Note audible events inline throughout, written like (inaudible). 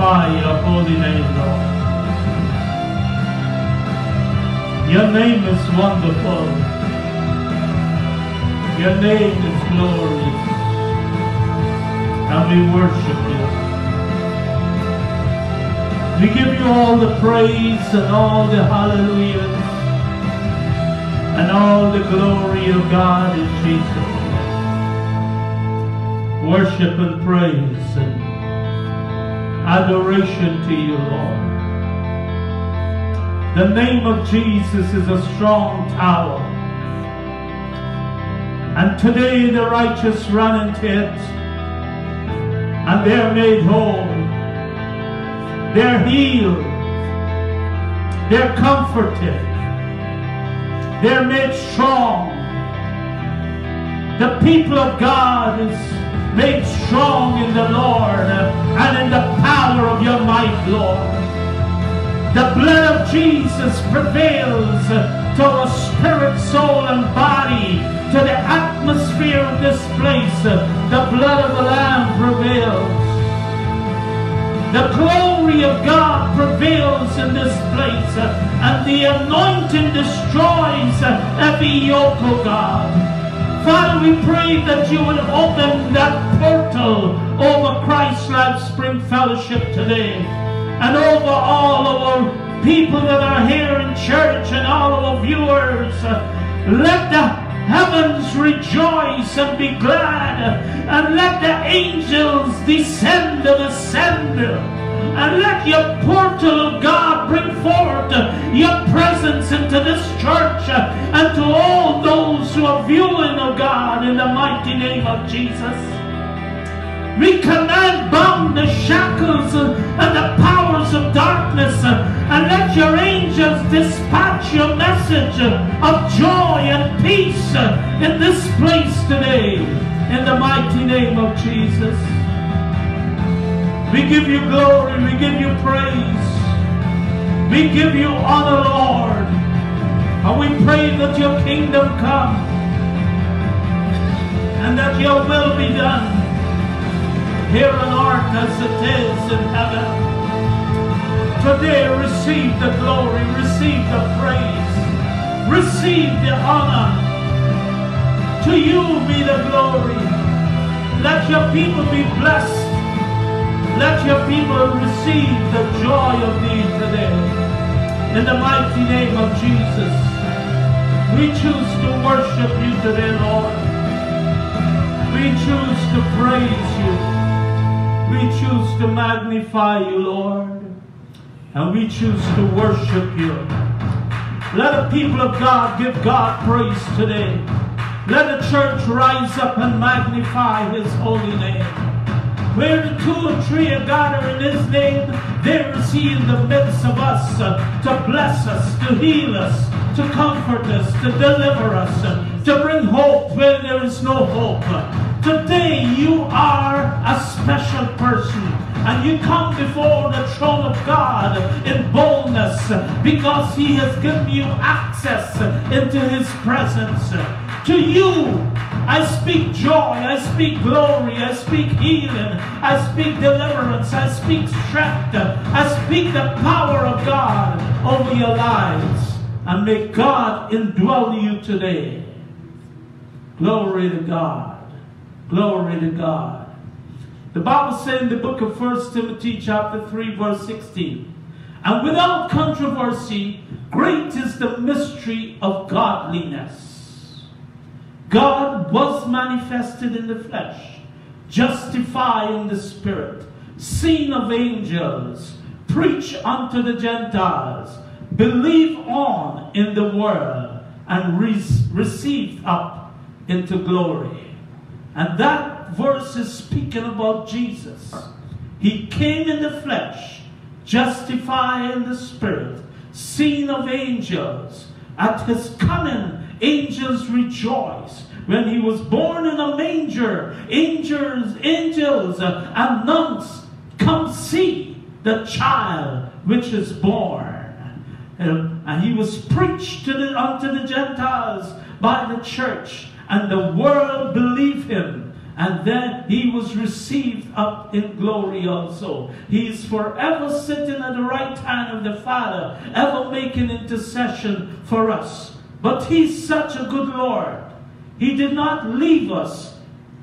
glorify your holy name, Lord. Your name is wonderful. Your name is glorious. And we worship you. We give you all the praise and all the hallelujahs and all the glory of God in Jesus. Worship and praise adoration to you, Lord. The name of Jesus is a strong tower. And today the righteous run into it and they're made whole. They're healed. They're comforted. They're made strong. The people of God is made strong in the Lord and in the power of your might, Lord. The blood of Jesus prevails to our spirit, soul, and body, to the atmosphere of this place. The blood of the Lamb prevails. The glory of God prevails in this place, and the anointing destroys every yoke, oh God. Father, we pray that you would open that portal over Christ Life Spring Fellowship today, and over all of our people that are here in church and all of our viewers. Let the heavens rejoice and be glad, and let the angels descend and ascend, and let your portal of God bring forth your presence into this church and to all those who are viewing, of God, in the mighty name of Jesus. We command bound the shackles and the powers of darkness and let your angels dispatch your message of joy and peace in this place today. In the mighty name of Jesus. We give you glory, we give you praise, we give you honor, Lord, and we pray that your kingdom come and that your will be done here on earth as it is in heaven. Today receive the glory, receive the praise, receive the honor. To you be the glory. Let your people be blessed. Let your people receive the joy of thee today. In the mighty name of Jesus, we choose to worship you today, Lord. We choose to praise you. We choose to magnify you, Lord, and we choose to worship you. Let the people of God give God praise today. Let the church rise up and magnify his holy name. Where the two or three are in his name, there is he in the midst of us uh, to bless us, to heal us, to comfort us, to deliver us, uh, to bring hope where there is no hope. Today you are a special person and you come before the throne of God in boldness because he has given you access into his presence. To you, I speak joy, I speak glory, I speak healing, I speak deliverance, I speak strength, I speak the power of God over your lives. And may God indwell you today. Glory to God. Glory to God. The Bible said in the book of 1 Timothy chapter 3 verse 16, And without controversy, great is the mystery of godliness. God was manifested in the flesh, justifying the spirit, seen of angels, preach unto the Gentiles, believe on in the world, and re received up into glory. And that verse is speaking about Jesus. He came in the flesh, justified in the spirit, seen of angels. At his coming, angels rejoice. When he was born in a manger, angels, angels nuns come see the child which is born. And, he was preached to the, unto the Gentiles by the church, and the world believed him. And then he was received up in glory also. He is forever sitting at the right hand of the Father, ever making intercession for us. But he's such a good Lord. He did not leave us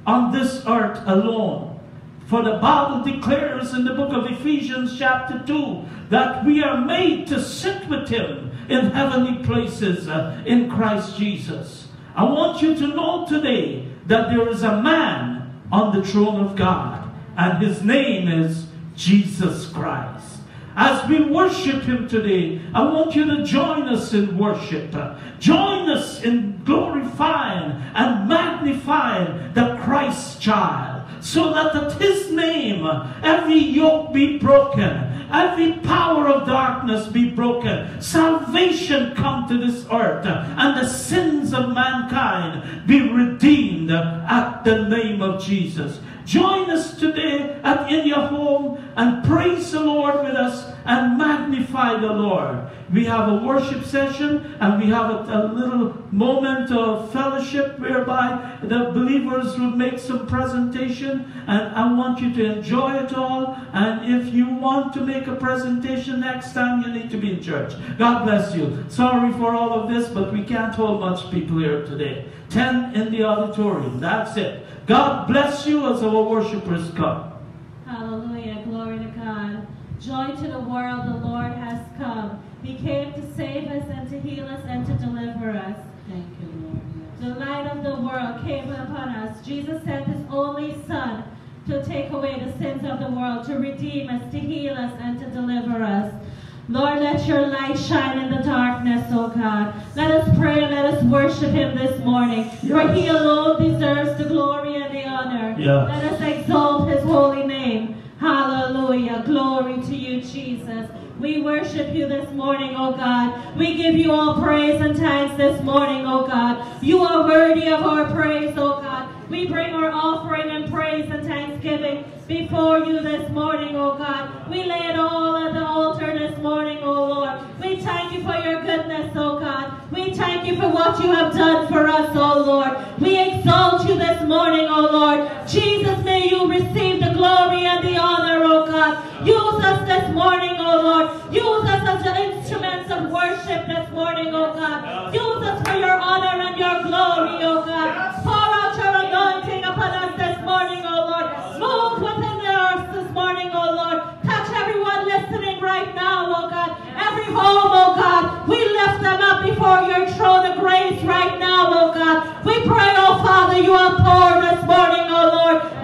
on this earth alone. For the Bible declares in the book of Ephesians chapter 2 that we are made to sit with him in heavenly places uh, in Christ Jesus. I want you to know today that there is a man on the throne of God, and his name is Jesus Christ. As we worship him today, I want you to join us in worship. Join us in glorifying and magnifying the Christ child, so that at his name every yoke be broken, every power of darkness be broken, salvation come to this earth, and the sins of mankind be redeemed at the name of Jesus. Join us today at in your home and praise the Lord with us and magnify the Lord. We have a worship session and we have a, a little moment of fellowship whereby the believers will make some presentation and I want you to enjoy it all. And if you want to make a presentation next time, you need to be in church. God bless you. Sorry for all of this, but we can't hold much people here today. Ten in the auditorium. That's it. God bless you as our worshipers come. Hallelujah. Glory to God. Joy to the world, the Lord has come. He came to save us and to heal us and to deliver us. Thank you, Lord. Yes. The light of the world came upon us. Jesus sent his only Son to take away the sins of the world, to redeem us, to heal us, and to deliver us. Lord, let your light shine in the darkness, oh God. Let us pray and let us worship him this morning. For he alone deserves the glory and the honor. Yes. Let us exalt his holy name. Hallelujah. Glory to you, Jesus. We worship you this morning, oh God. We give you all praise and thanks this morning, oh God. You are worthy of our praise, oh God. We bring our offering and praise and thanksgiving before you this morning, oh God. We lay it all at the altar this morning, oh Lord. We thank you for your goodness, oh God. We thank you for what you have done for us, O Lord. We exalt you this morning, O Lord. Jesus, may you receive the glory and the honor, O God. Use us this morning, O Lord. Use us as the instruments of worship this morning, O God. Use us for your honor and your glory, O God. Pour morning, oh Lord. Move within us this morning, oh Lord. Touch everyone listening right now, oh God. Every home, oh God. We lift them up before your throne of grace right now, oh God. We pray, oh Father, you are poured this morning, oh Lord.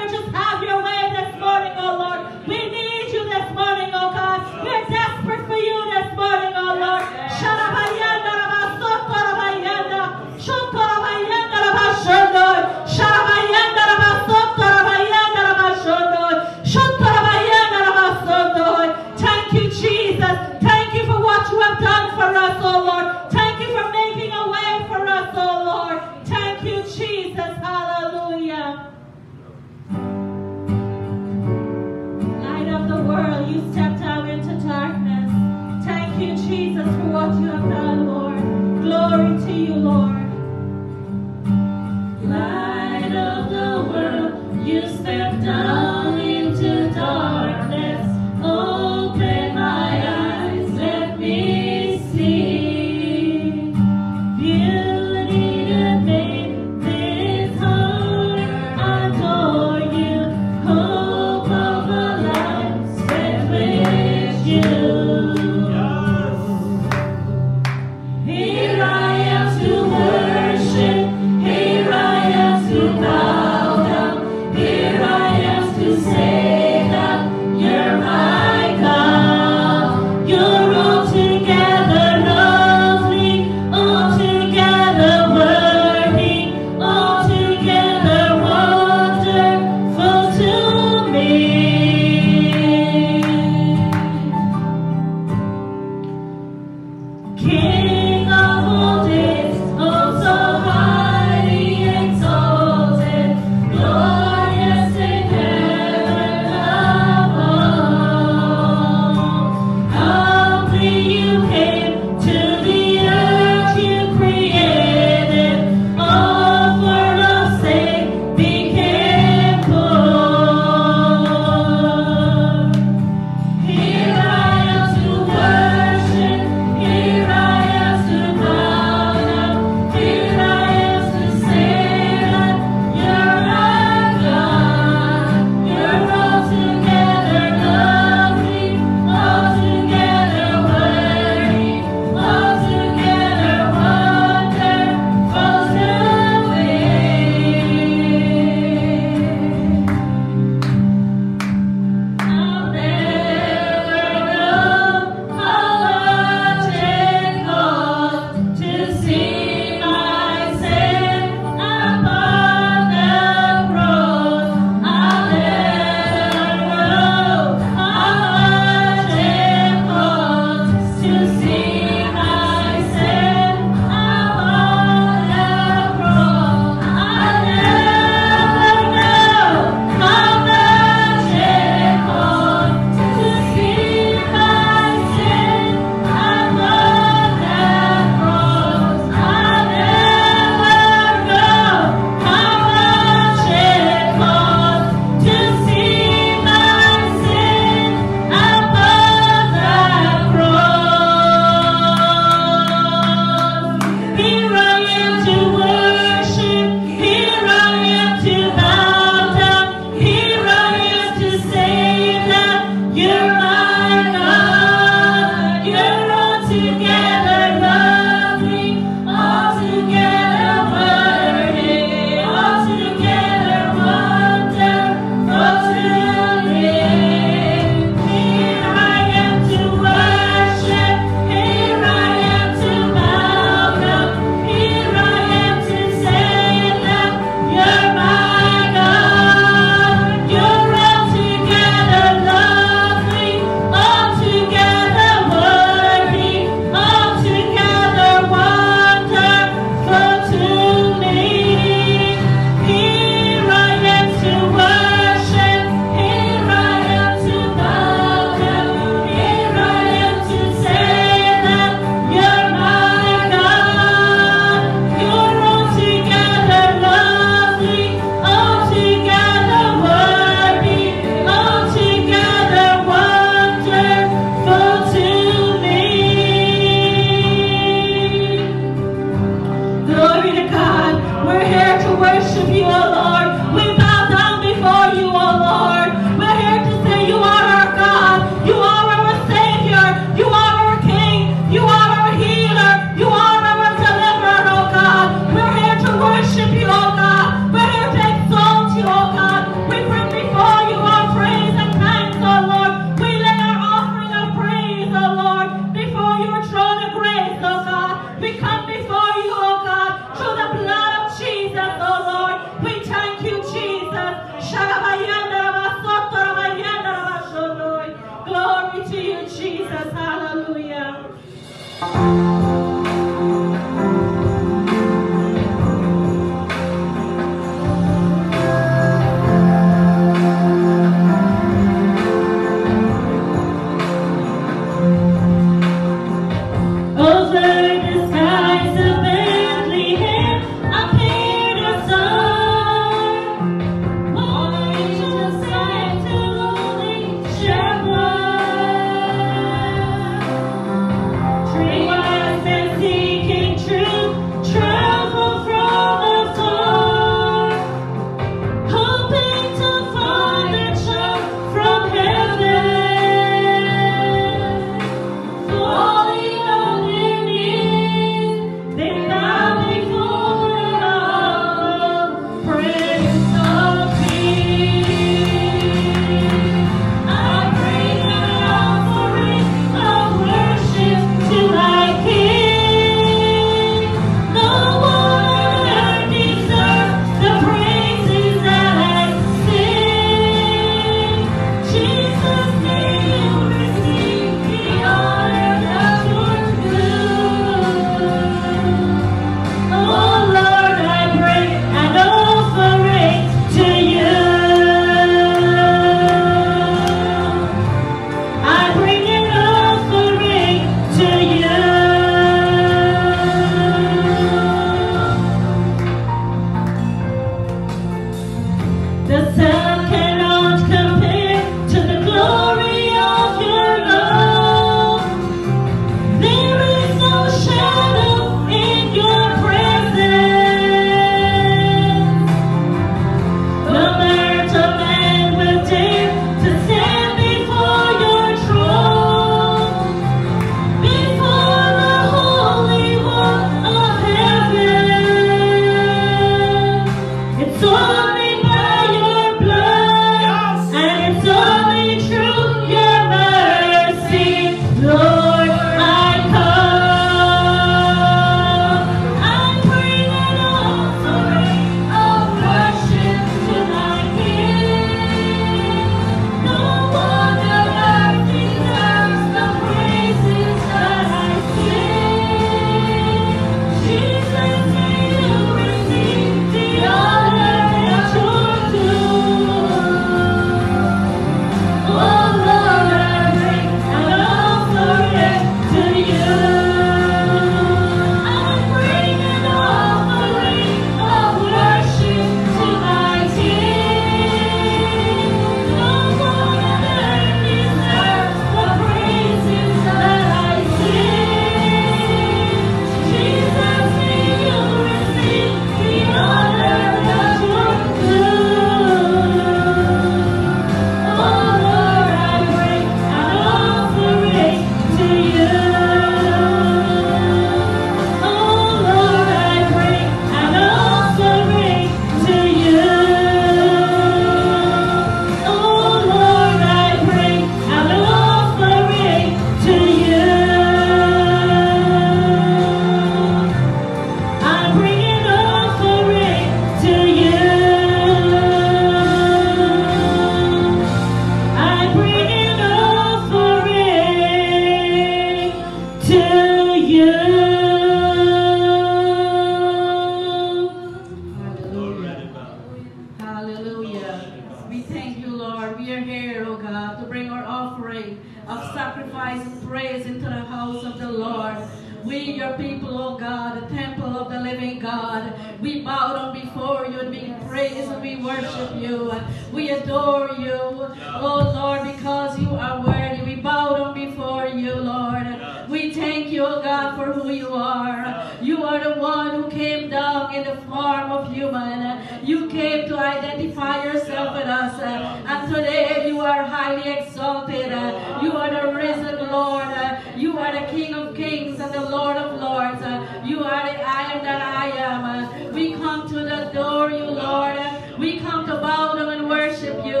exalted. Uh, you are the risen Lord. Uh, you are the King of kings and the Lord of lords. Uh, you are the I am that I am. We come to adore you, Lord. We come to bow down and worship you.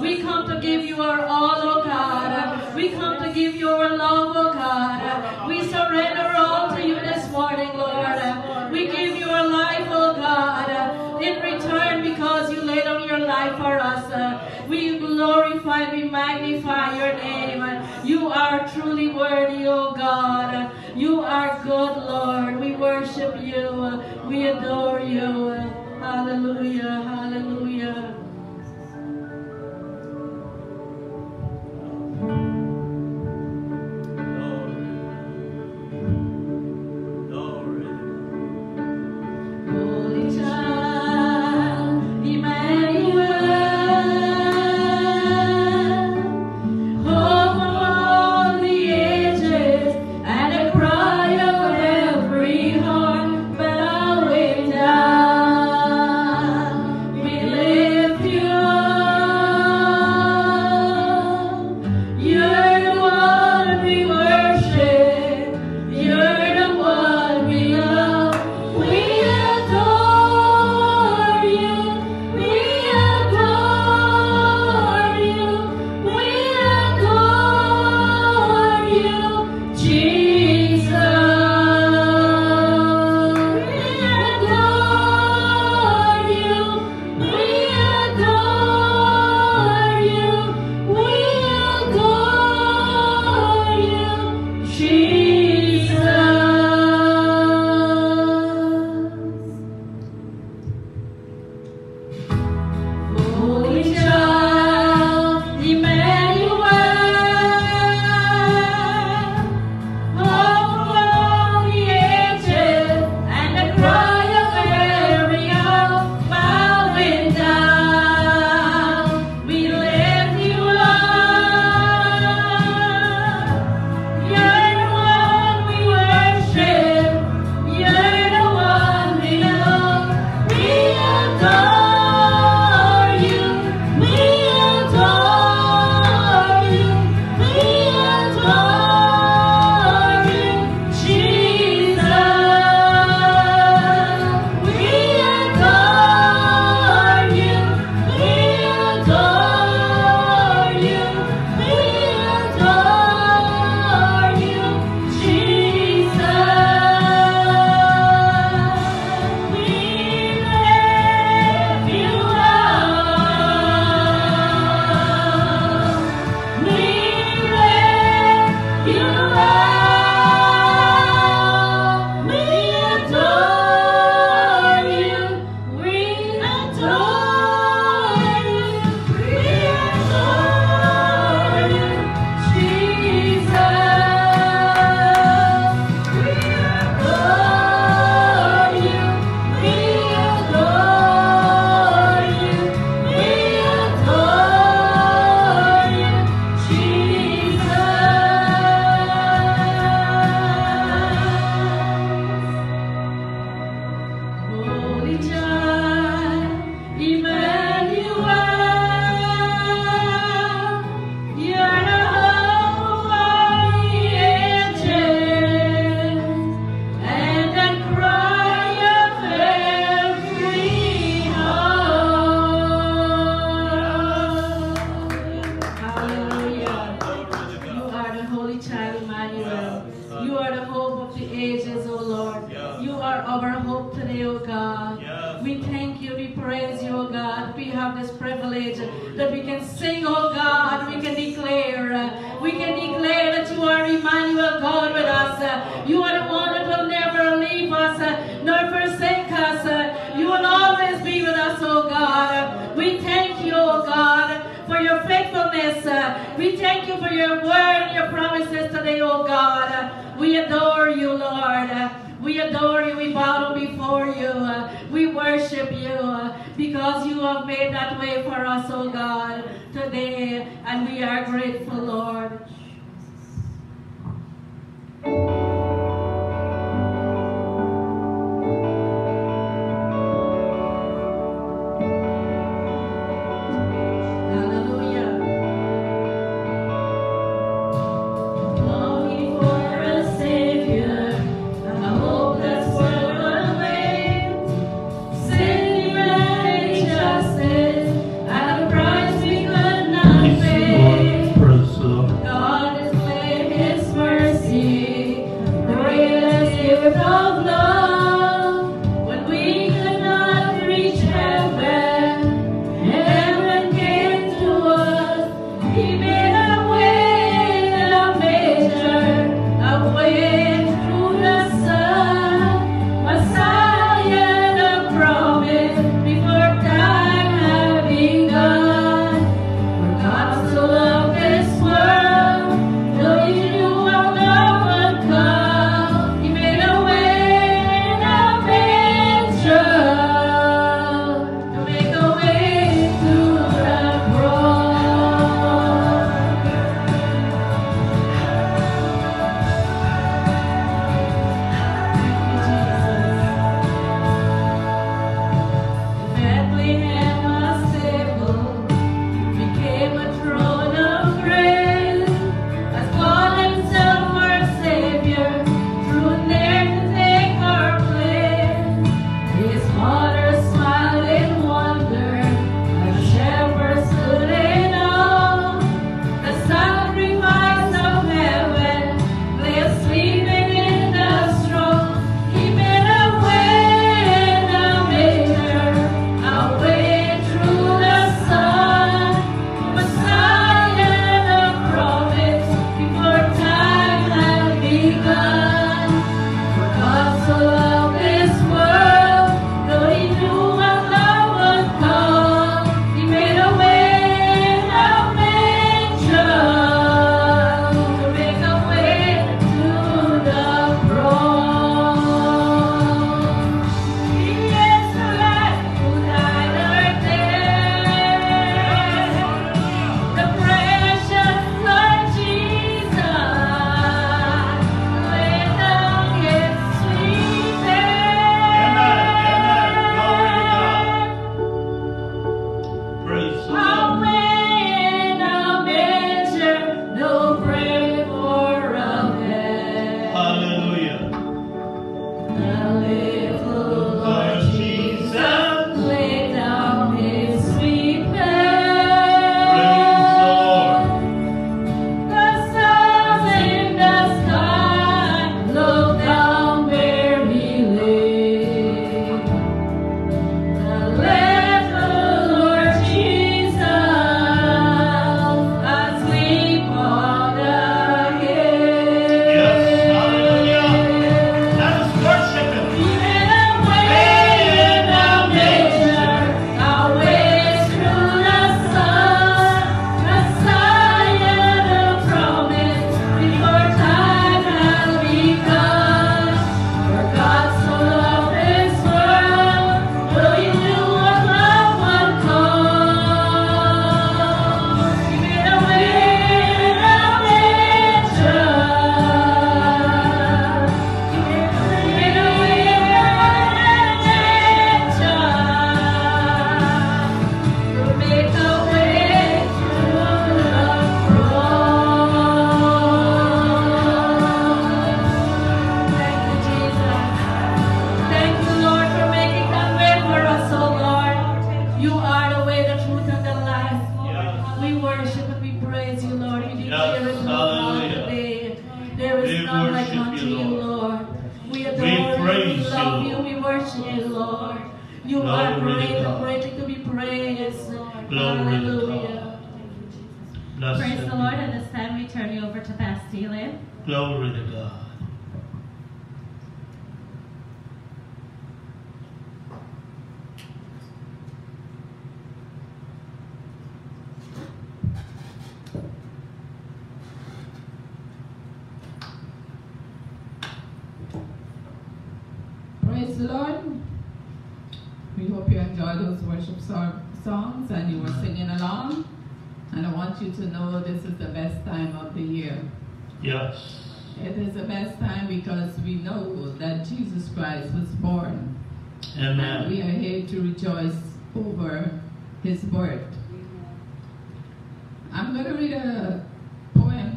We come to give you our all, O oh God. We come to give you our love, O oh God. We surrender all to you this morning, Lord. We give you our life, O oh God. In return, because you laid on your life for us. We glorify, we magnify your name. You are truly worthy, O oh God. You are good, Lord. We worship you. We adore you. Hallelujah, hallelujah.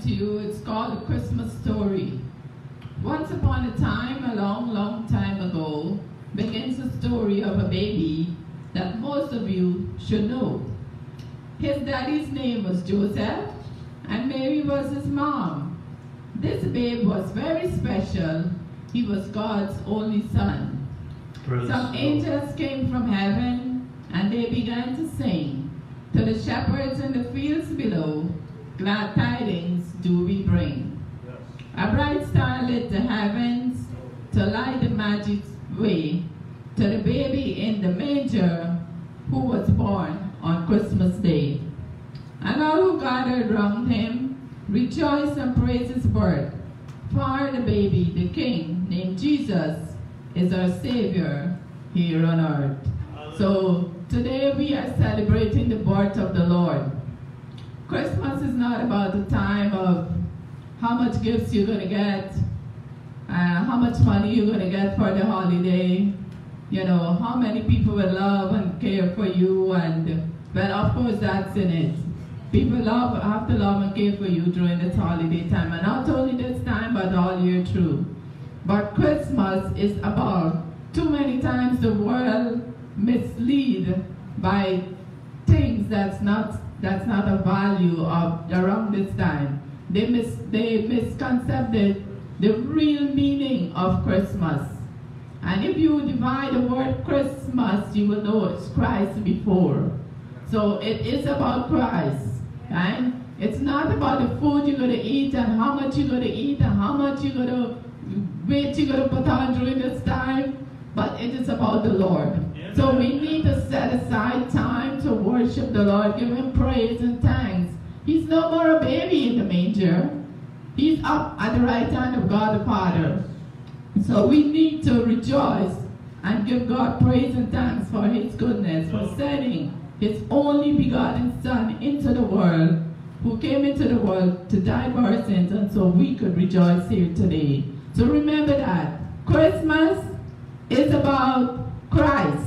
To you. It's called A Christmas Story. Once upon a time, a long, long time ago, begins the story of a baby that most of you should know. His daddy's name was Joseph, and Mary was his mom. This babe was very special. He was God's only son. Praise Some angels came from heaven, and they began to sing. To the shepherds in the fields below, glad tidings do we bring. A bright star lit the heavens to light the magic way to the baby in the manger who was born on Christmas Day. And all who gathered round him rejoiced and praised his birth. For the baby, the king, named Jesus, is our Savior here on earth. So today we are celebrating the birth of the Lord. Christmas is not about the time of how much gifts you're going to get, uh, how much money you're going to get for the holiday, you know, how many people will love and care for you, and well, of course, that's in it. People love, have to love and care for you during this holiday time, and not only this time, but all year through. But Christmas is about too many times the world mislead by things that's not that's not a value of around this time. They mis they misconcepted the real meaning of Christmas. And if you divide the word Christmas, you will know it's Christ before. So it is about Christ, right? It's not about the food you're going to eat and how much you're going to eat and how much you're going to weight you're going to put on during this time, but it is about the Lord. So we need to set aside time to worship the Lord, give Him praise and thanks. He's no more a baby in the manger. He's up at the right hand of God the Father. So we need to rejoice and give God praise and thanks for His goodness, for sending His only begotten Son into the world, who came into the world to die for our sins, and so we could rejoice here today. So remember that Christmas is about Christ.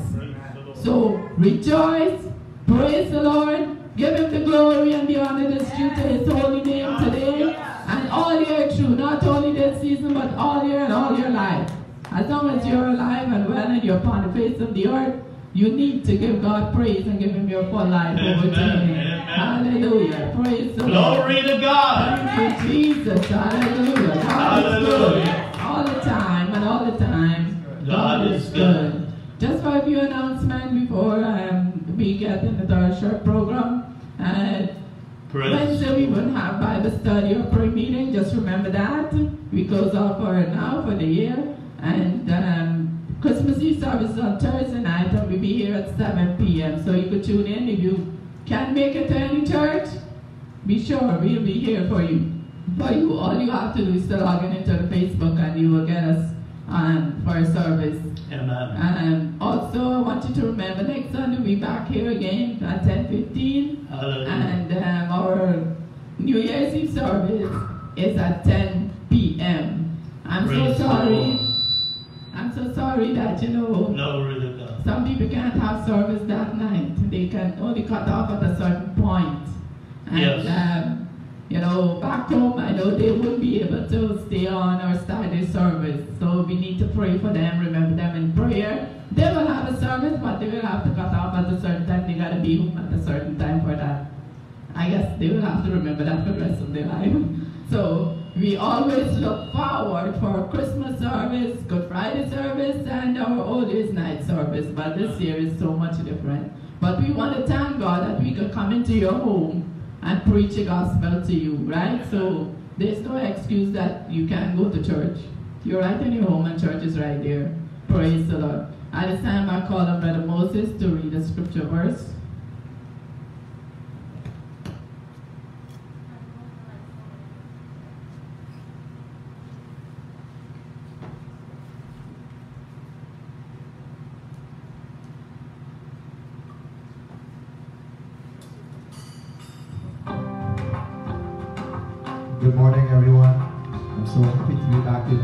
So rejoice, praise the Lord, give Him the glory and the honor that's due to His holy name today, and all year through, not only this season, but all year and all your life. As long as you're alive and well and you're upon the face of the earth, you need to give God praise and give Him your full life over to Amen, Him. amen. Hallelujah. Praise the Lord. Glory to God. Thank you, Jesus. Hallelujah. God. Hallelujah. All the time and all the time. God is good. Just for a few announcements before um, we get into the short program. Uh. Wednesday we won't have Bible study or prayer meeting. Just remember that. We close off for now for the year. And um, Christmas Eve service is on Thursday night and we'll be here at 7 p.m. So you could tune in if you can't make it to any church. Be sure we'll be here for you. For you, all you have to do is to log in into the Facebook and you will get us on for a service. Amen. Um, also, I want you to remember next Sunday we'll be back here again at 10:15, Hallelujah. and um, our New Year's Eve service is at 10 p.m. I'm Praise so sorry. I'm so sorry that you know Glory to God. some people can't have service that night. They can only cut off at a certain point. And Yes. um, you know, back home, I know they wouldn't be able to stay on or start their service. So we need to pray for them, remember them in prayer. They will have a service, but they will have to cut off at a certain time. They got to be home at a certain time for that. I guess they will have to remember that for the rest of their life. So we always look forward for Christmas service, Good Friday service, and our Old Year's Night service. But this year is so much different. But we want to thank God that we could come into your home and preach the gospel to you, right? So there's no excuse that you can't go to church. You're right in your home and church is right there. Praise the Lord. At this time, I call on Brother Moses to read the scripture verse.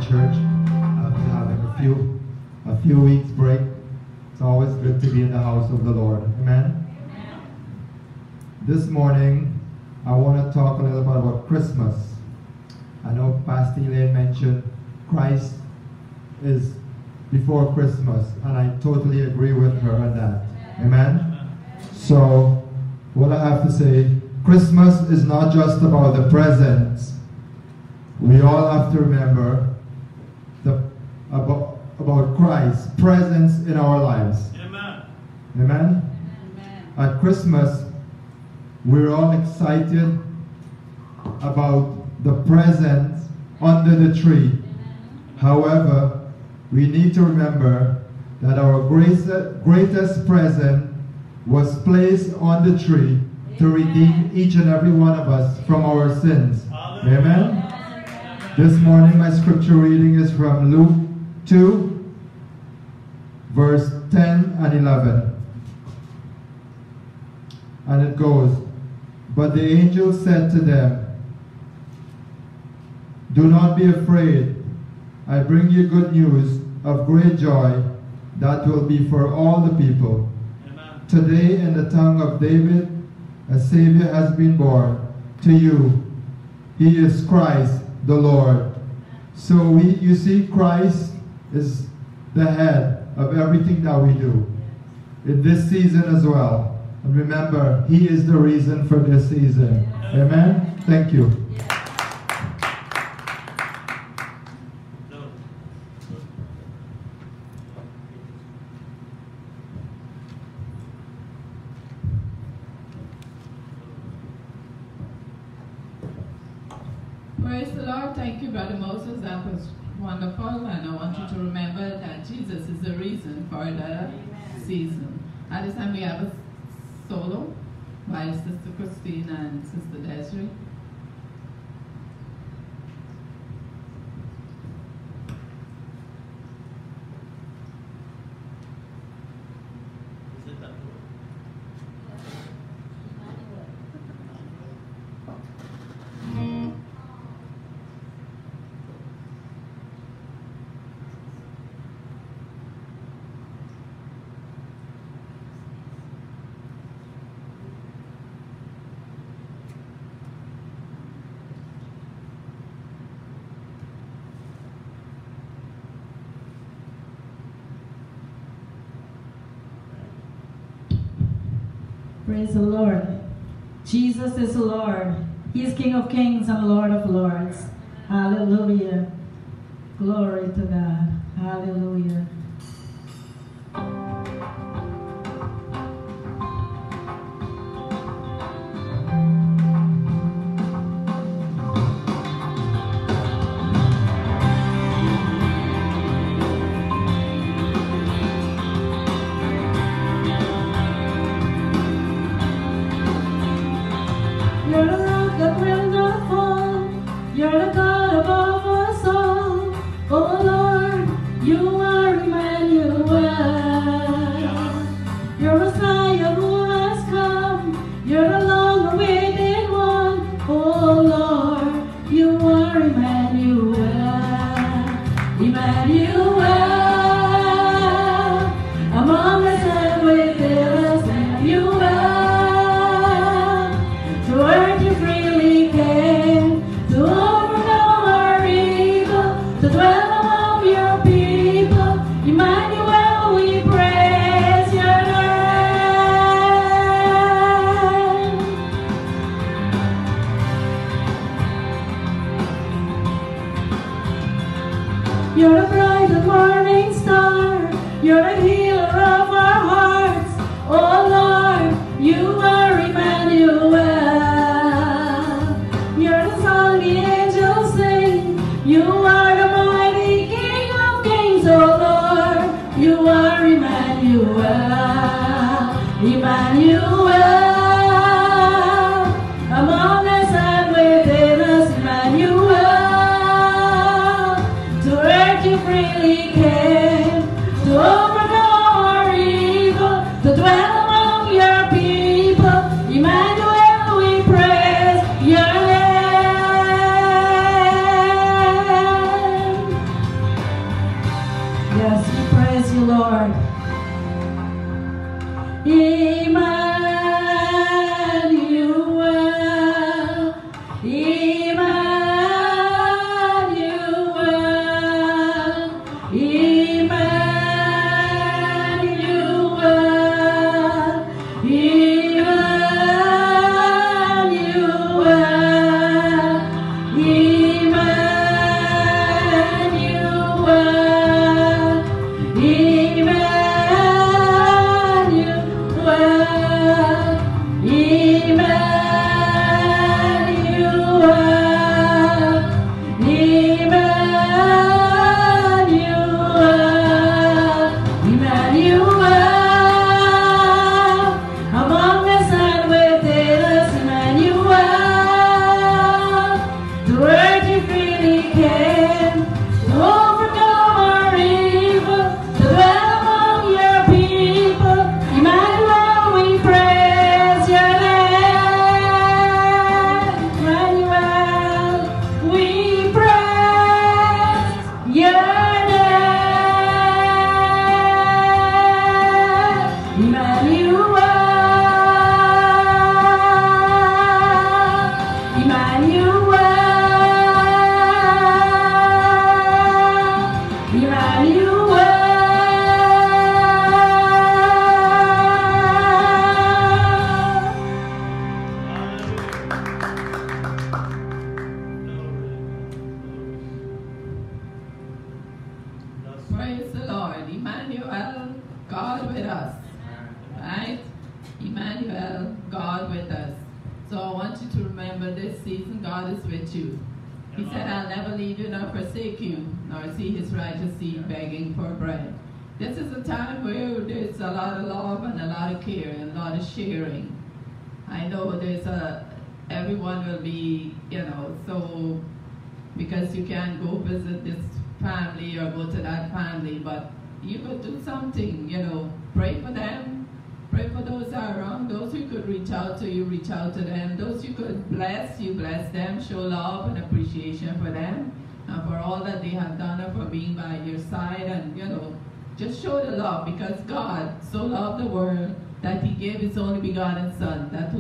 Church after having a few a few weeks break. It's always good to be in the house of the Lord. Amen. This morning, I want to talk a little bit about Christmas. I know Pastor Elaine mentioned Christ is before Christmas, and I totally agree with her on that. Amen. So, what I have to say, Christmas is not just about the presents. We all have to remember about, about Christ's presence in our lives. Amen. Amen? At Christmas, we're all excited about the presents under the tree. However, we need to remember that our greatest, greatest present was placed on the tree to redeem each and every one of us from our sins. Amen? This morning, my scripture reading is from Luke 2, verse 10 and 11. And it goes, But the angel said to them, Do not be afraid. I bring you good news of great joy that will be for all the people. Amen. Today, in the tongue of David, a Savior has been born to you. He is Christ the Lord. So we, you see, Christ is the head of everything that we do. In this season as well. And remember, He is the reason for this season. Amen? Thank you. Praise the Lord. Thank you, Brother Moses. That was wonderful. And I want you to remember that Jesus is the reason for the season. At this time, we have a solo by Sister Christine and Sister Desiree. Is it that word? Praise the Lord. Jesus is the Lord. He is King of kings and Lord of lords. Hallelujah.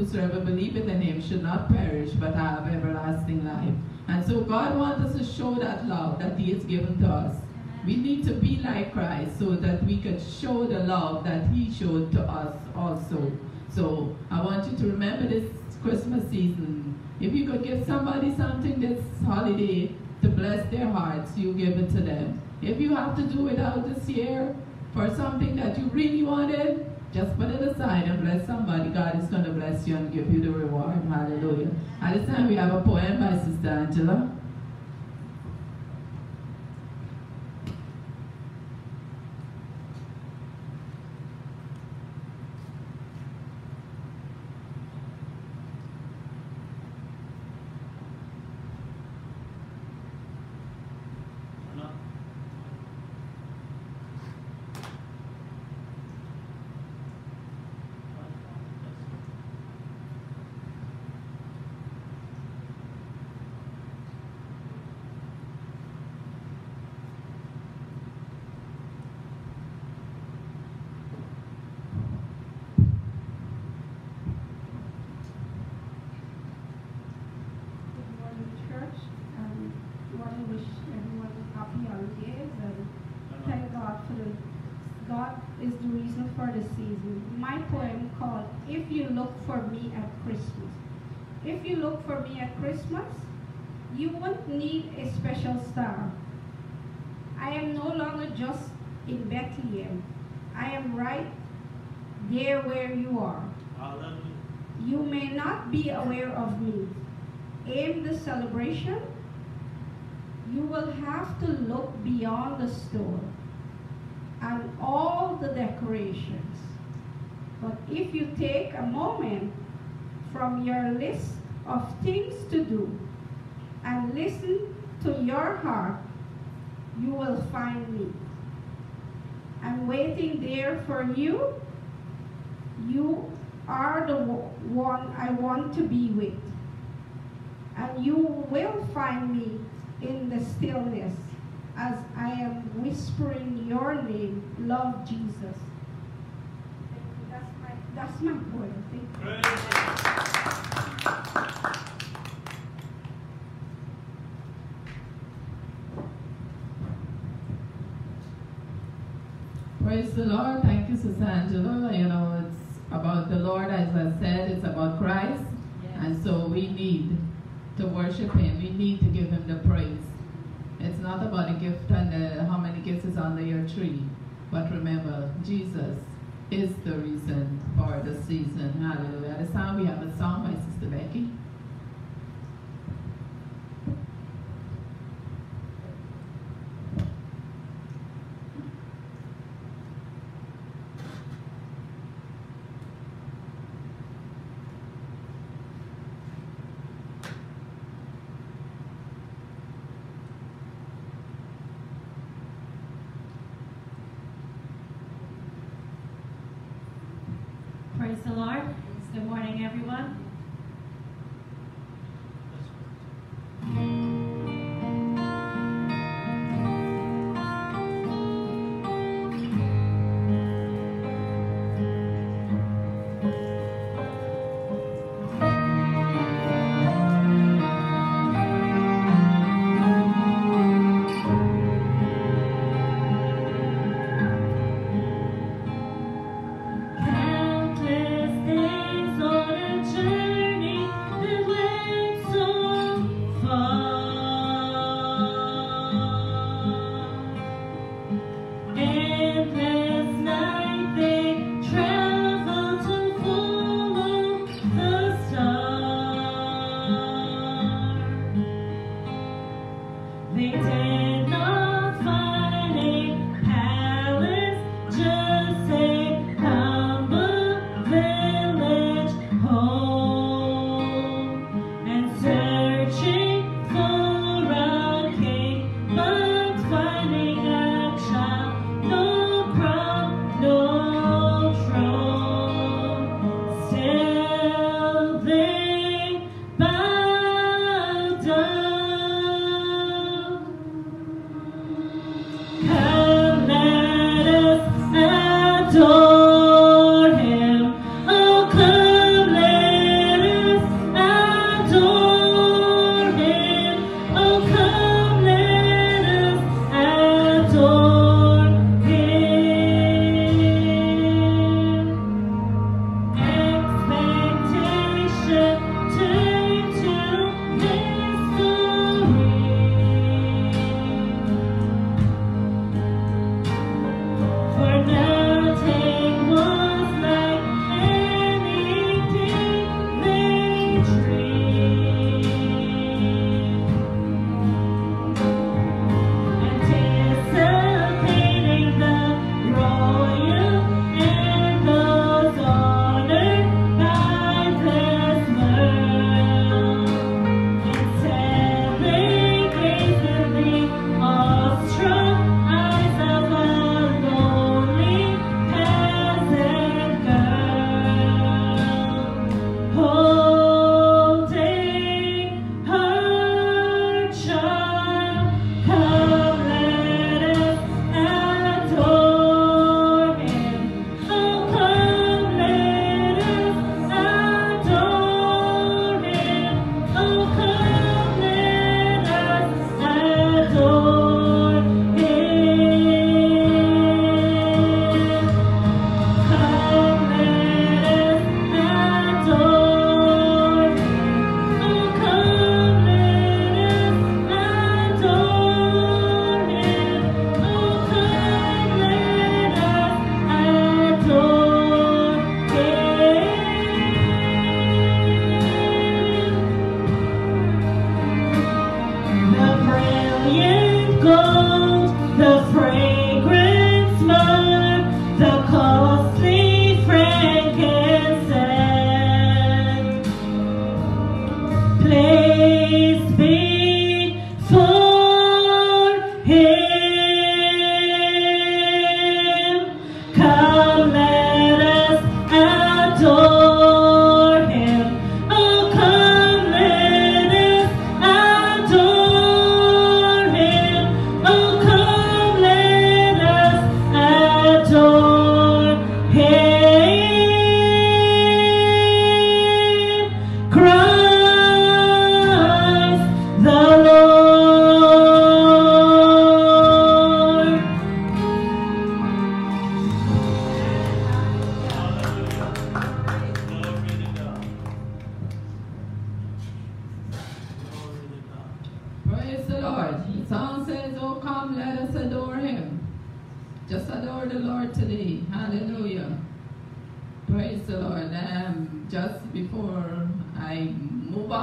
whosoever believeth in him should not perish but have everlasting life. And so God wants us to show that love that he has given to us. We need to be like Christ so that we can show the love that he showed to us also. So I want you to remember this Christmas season. If you could give somebody something this holiday to bless their hearts, you give it to them. If you have to do without this year for something that you really wanted, just put it aside and bless somebody. God is going to bless you and give you the reward. Hallelujah. At this time, we have a poem by Sister Angela. for the season, my poem called If You Look for Me at Christmas. If you look for me at Christmas, you won't need a special star. I am no longer just in Bethlehem. I am right there where you are. You may not be aware of me. In the celebration, you will have to look beyond the store and all the decorations. But if you take a moment from your list of things to do and listen to your heart, you will find me. I'm waiting there for you. You are the one I want to be with. And you will find me in the stillness as I am whispering your name, love Jesus. That's my, that's my point. Thank you. Praise the Lord. Thank you, Sister Angela. You know, it's about the Lord, as I said, it's about Christ. And so we need to worship Him. We need to give Him the praise. It's not about the gift and how many gifts is under your tree. But remember, Jesus is the reason for the season. Hallelujah. This time, we have a song by Sister Becky.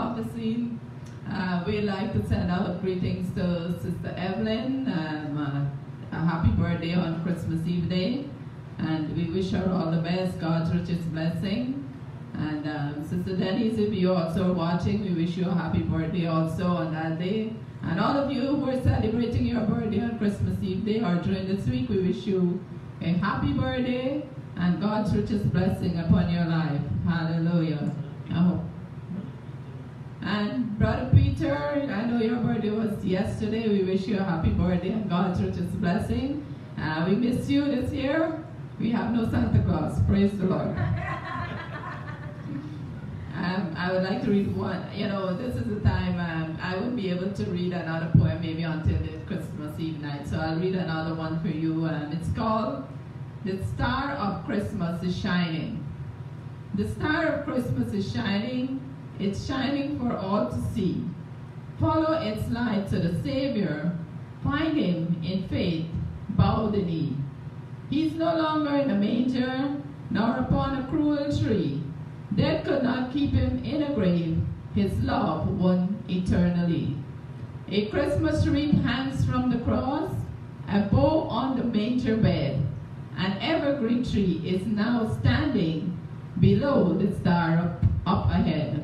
Off the scene, uh, we'd like to send out greetings to Sister Evelyn. Um, a happy birthday on Christmas Eve day. And we wish her all the best, God's richest blessing. And um, Sister Denise, if you're also watching, we wish you a happy birthday also on that day. And all of you who are celebrating your birthday on Christmas Eve day or during this week, we wish you a happy birthday and God's richest blessing upon your life. Hallelujah. I hope. And Brother Peter, I know your birthday was yesterday. We wish you a happy birthday and God's richest blessing. Uh, we miss you this year. We have no Santa Claus. Praise the Lord. (laughs) Um, I would like to read one. You know, this is the time um, I won't be able to read another poem maybe until the Christmas Eve night. So I'll read another one for you. Um, it's called "The Star of Christmas is Shining." The star of Christmas is shining. It's shining for all to see. Follow its light to the Savior. Find him in faith. Bow the knee. He's no longer in a manger, nor upon a cruel tree. Death could not keep him in a grave. His love won eternally. A Christmas wreath hangs from the cross, a bow on the manger bed. An evergreen tree is now standing below the star up, up ahead.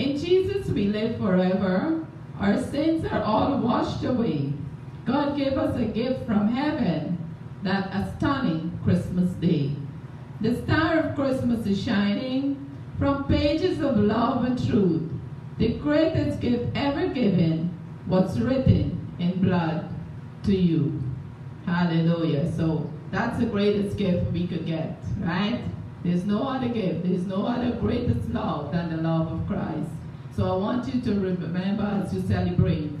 In Jesus we live forever. Our sins are all washed away. God gave us a gift from heaven that astonishing Christmas day. The star of Christmas is shining from pages of love and truth. The greatest gift ever given was written in blood to you. Hallelujah. So that's the greatest gift we could get, right? There's no other gift. There's no other greatest love than the love of Christ. So I want you to remember as you celebrate,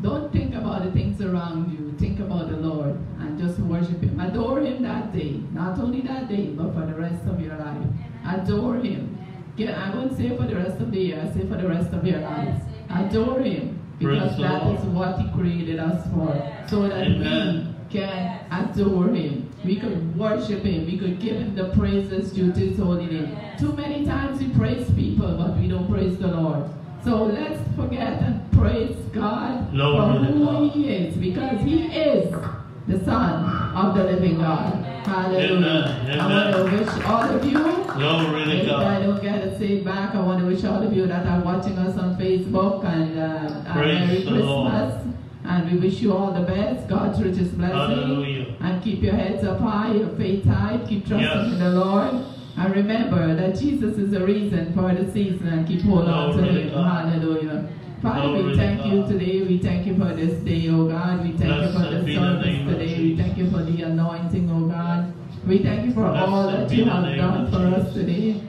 don't think about the things around you. Think about the Lord and just worship Him. Adore Him that day. Not only that day, but for the rest of your life. Adore Him. I won't say for the rest of the year, I say for the rest of your life. Adore Him. Because Praise the that Lord. is what He created us for. So that Amen. we can adore Him. We could worship Him. We could give Him the praises due to His holy name. Too many times we praise people, but we don't praise the Lord. So let's forget and praise God Glory for to who God. He is, because He is the Son of the living God. Hallelujah. Amen. I want to wish all of you Glory to if I don't get to say it back, I want to wish all of you that are watching us on Facebook and uh, Praise Merry Christmas. Lord. And we wish you all the best, God's richest blessing. Hallelujah. And keep your heads up high, your faith tight, keep trusting Yes. in the Lord. And remember that Jesus is the reason for the season and keep hold on to Him. God. Hallelujah. Father, Glory we thank you today. We thank you for this day, oh God. We thank you for the be the service today. We thank you for the anointing, oh God. We thank you for all that you have done for us today.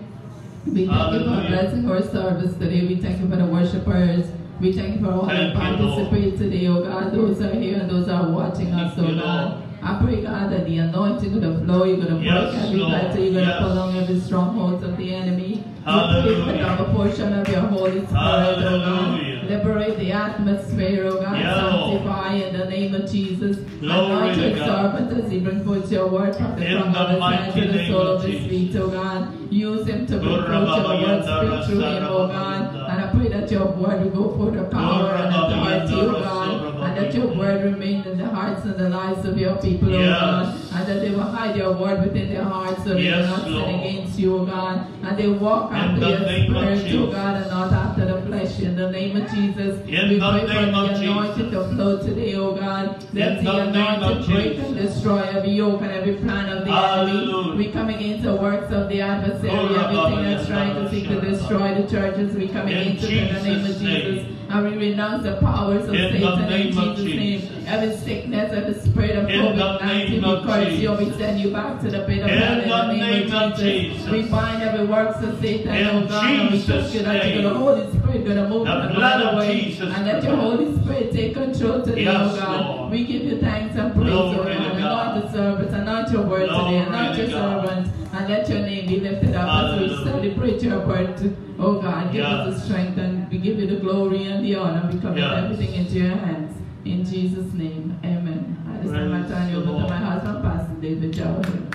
We thank you for Hallelujah. blessing our service today. We thank you for the worshipers. We thank you for all you, participate today, oh God. Those are here and those are watching us, oh God. I pray, God, that the anointing going to flow. You're going to break Yes, every battle. You're going to Yes. pull down every stronghold of the enemy. We pray for Hallelujah. double portion of your Holy Spirit, oh Hallelujah. God. Liberate the atmosphere, oh God. Yeah, Sanctify in the name of Jesus. Glory Anoint your servant as he brings forth your word from the the of his head to the sole of his feet, oh God. Use him to bring forth your word, speak through him, oh God. And I pray that your word will go forth the power and authority, oh God. And that your mm-hmm. word remained in the hearts and the lives of your people, O Yes. God, and that they will hide your word within their hearts so they Yes, will not Lord. sin against you, O God, and they walk In after the your spirit, O God, and not after the flesh. In the name of Jesus, In we the pray for the anointing Jesus. to flow today, O God. Let In the the anointing break and destroy every yoke and every plan of the enemy. We come against the works of the adversary, Oh, everything that's trying to seek to destroy the churches. We come In against it in the name of Jesus' Jesus. name. And we renounce the powers of In Satan in of Jesus' name. Every sickness, every spirit of In the COVID-19, name we curse you. We send you back to the pit of hell in the name, of Jesus. We bind every works of Satan, oh God, and we Jesus' trust you that you're the Holy Spirit going to move The blood of. Jesus And let your. Holy Spirit take control today, oh Yes, oh God. We give you thanks and praise, oh God. Anoint the service, anoint your word today, anoint your servant and let your name be lifted up as we Hallelujah. celebrate your word. Oh God, give us the strength and we give you the glory and the honor. We commit Yes. everything into your hands. In Jesus' name, amen. At this time, I Praise turn over to my husband, Pastor David Jawahir.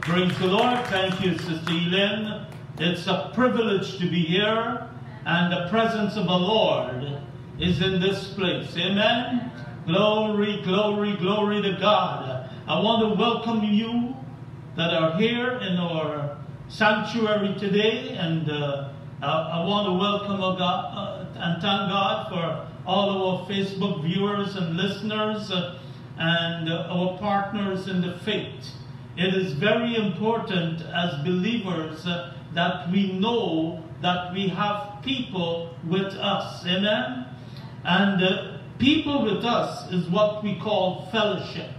Praise the Lord. Thank you, Sister Elaine. It's a privilege to be here, and the presence of the Lord is in this place. Amen. Glory, glory, glory to God. I want to welcome you that are here in our sanctuary today, and uh, I, I want to welcome a God, uh, and thank God for all our Facebook viewers and listeners uh, and our partners in the faith. It is very important as believers uh, that we know that we have people with us. Amen? And uh, people with us is what we call fellowship.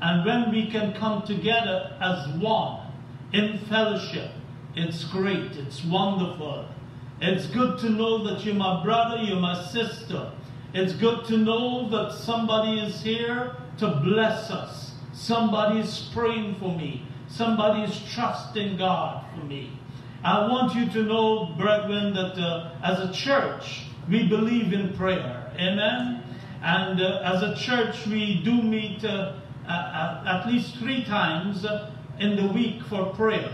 And when we can come together as one in fellowship, it's great, it's wonderful. It's good to know that you're my brother, you're my sister. It's good to know that somebody is here to bless us. Somebody is praying for me. Somebody is trusting God for me. I want you to know, brethren, that uh, as a church, we believe in prayer. Amen? And uh, as a church, we do meet uh, at, least three times in the week for prayer.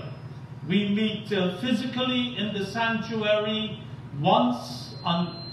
We meet uh, physically in the sanctuary once on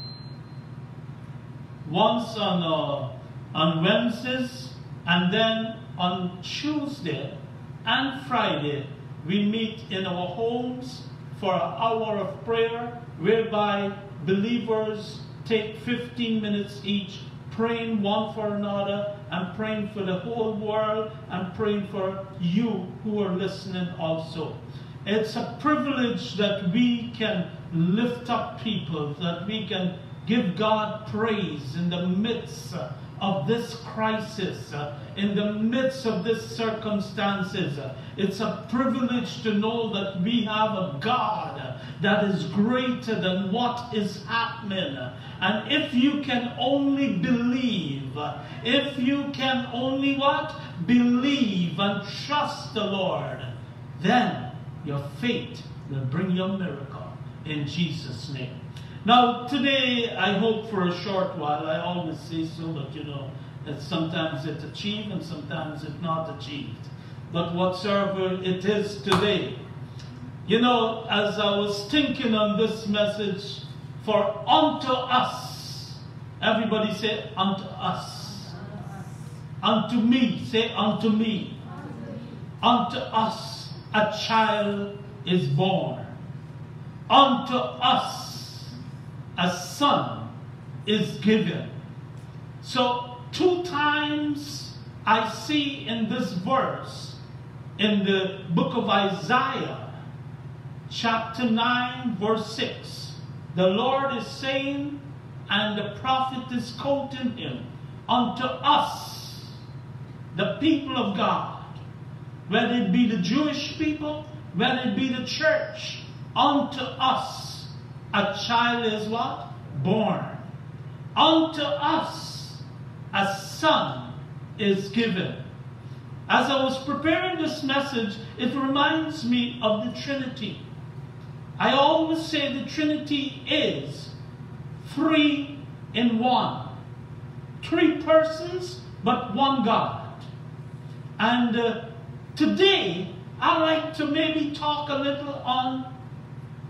once on uh, on Wednesdays, and then on Tuesday and Friday we meet in our homes for an hour of prayer, whereby believers take 15 minutes each praying one for another and praying for the whole world and praying for you who are listening also. It's a privilege that we can lift up people, that we can give God praise in the midst of this crisis, in the midst of this circumstances. It's a privilege to know that we have a God that is greater than what is happening. And if you can only believe, if you can only what? Believe and trust the Lord, then your faith will bring your miracle in Jesus' name. Now, today, I hope for a short while, I always say so, but you know, that sometimes it's achieved and sometimes it's not achieved. But whatsoever it is today, you know, as I was thinking on this message, for unto us, everybody say, unto us. Unto me, say, unto me. Unto us a child is born. Unto us a son is given. So, two times I see in this verse, in the book of Isaiah, chapter 9, verse 6, the Lord is saying, and the prophet is quoting him, unto us, the people of God, whether it be the Jewish people, whether it be the church, unto us a child is what? Born. Unto us a son is given. As I was preparing this message, it reminds me of the Trinity. I always say the Trinity is three in one. Three persons, but one God. And uh, today, I like to maybe talk a little on